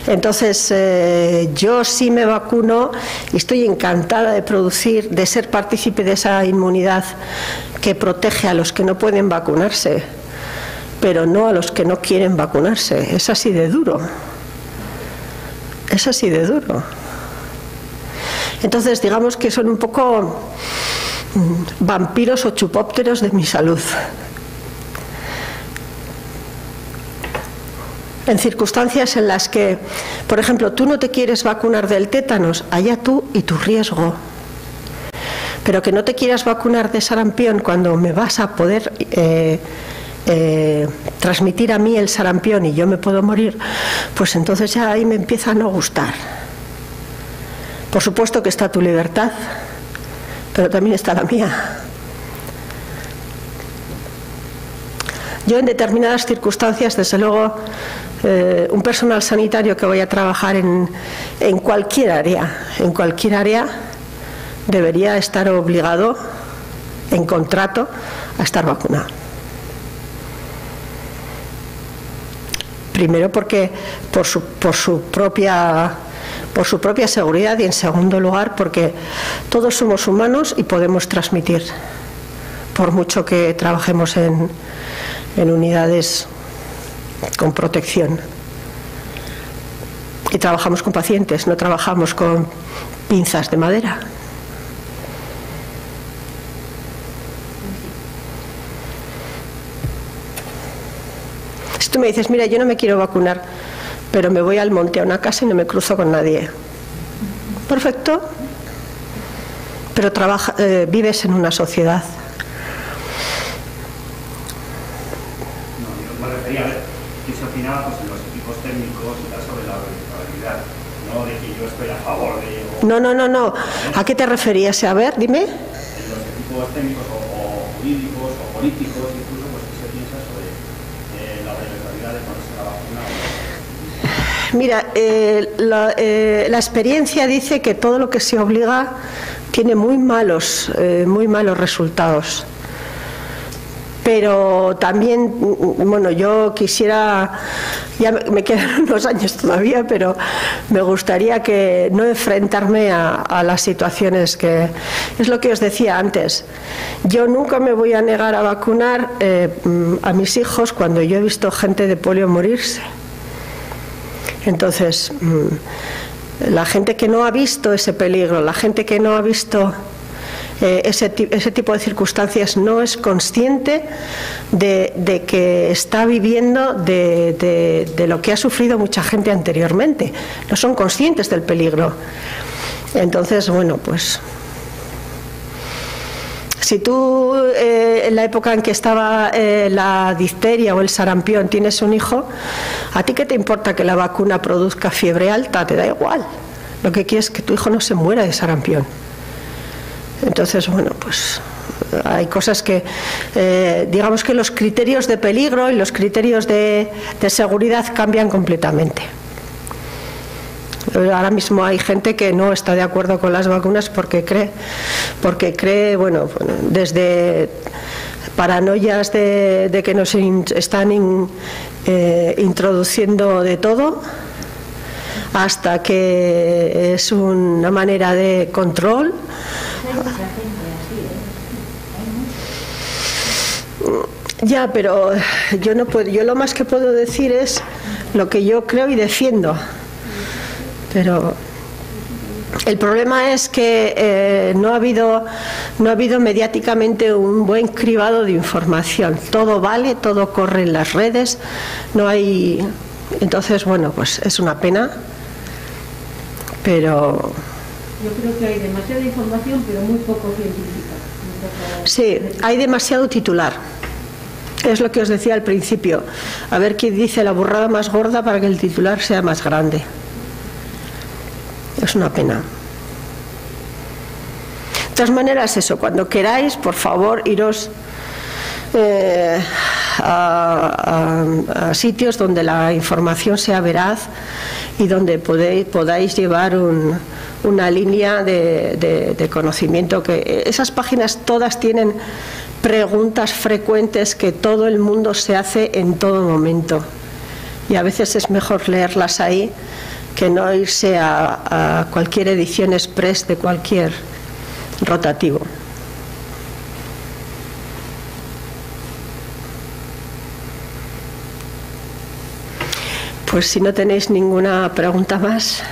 Entonces, eh, yo sí me vacuno y estoy encantada de producir, de ser partícipe de esa inmunidad que protege a los que no pueden vacunarse, pero no a los que no quieren vacunarse. Es así de duro. Es así de duro. Entonces, digamos que son un poco mm, vampiros o chupópteros de mi salud. En circunstancias en las que, por ejemplo, tú no te quieres vacunar del tétanos, allá tú y tu riesgo. Pero que no te quieras vacunar de sarampión cuando me vas a poder eh, eh, transmitir a mí el sarampión y yo me puedo morir, pues entonces ya ahí me empieza a no gustar. Por supuesto que está tu libertad, pero también está la mía. Yo en determinadas circunstancias, desde luego, eh, un personal sanitario que vaya a trabajar en, en cualquier área, en cualquier área, debería estar obligado en contrato a estar vacunado. Primero porque por su, por su propia por su propia seguridad y en segundo lugar porque todos somos humanos y podemos transmitir por mucho que trabajemos en, en unidades con protección. Y trabajamos con pacientes, no trabajamos con pinzas de madera. Si tú me dices, mira, yo no me quiero vacunar, pero me voy al monte a una casa y no me cruzo con nadie. Perfecto. Pero trabaja, eh, vives en una sociedad. No, yo me refería a ver se opinaba pues, en los equipos técnicos y tal sobre la obligatoriedad, no de que yo estoy a favor de No, no, no, no. ¿A qué te referías? A ver, dime. en los equipos técnicos o, o jurídicos o políticos incluso pues qué se piensa sobre eh, la obligatoriedad de ponerse la vacuna. Mira, eh, la, eh, la experiencia dice que todo lo que se obliga tiene muy malos, eh, muy malos resultados. Pero también, bueno, yo quisiera, ya me quedan unos años todavía, pero me gustaría que no enfrentarme a, las situaciones que es lo que os decía antes. Yo nunca me voy a negar a vacunar eh, a mis hijos cuando yo he visto gente de polio morirse. Entonces, mm, la gente que no ha visto ese peligro, la gente que no ha visto eh, ese, ese tipo de circunstancias, no es consciente de, de que está viviendo de, de- de lo que ha sufrido mucha gente anteriormente. No son conscientes del peligro. Entonces, bueno, pues si tú eh, en la época en que estaba eh, la difteria o el sarampión tienes un hijo, ¿a ti qué te importa que la vacuna produzca fiebre alta? Te da igual. Lo que quieres es que tu hijo no se muera de sarampión. Entonces, bueno, pues hay cosas que, eh, digamos que los criterios de peligro y los criterios de, seguridad cambian completamente. Ahora mismo hay gente que no está de acuerdo con las vacunas porque cree, porque cree, bueno, desde paranoias de, que nos están eh, introduciendo de todo, hasta que es una manera de control. Ya, pero yo no puedo, yo lo más que puedo decir es lo que yo creo y defiendo. Pero el problema es que eh, no ha habido no ha habido mediáticamente un buen cribado de información. Todo vale, todo corre en las redes, no hay entonces bueno, pues es una pena. Pero Yo creo que hay demasiada información, pero muy poco científica. sí, hay demasiado titular. Es lo que os decía al principio. A ver quién dice la burrada más gorda para que el titular sea más grande. Es una pena. De todas maneras, eso, cuando queráis, por favor, iros eh, a, a- a sitios donde la información sea veraz y donde podéis, podáis llevar un- una línea de, de- conocimiento. Que esas páginas todas tienen preguntas frecuentes que todo el mundo se hace en todo momento. Y a veces es mejor leerlas ahí que no irse a, a cualquier edición express de cualquier rotativo. Pues si no tenéis ninguna pregunta más.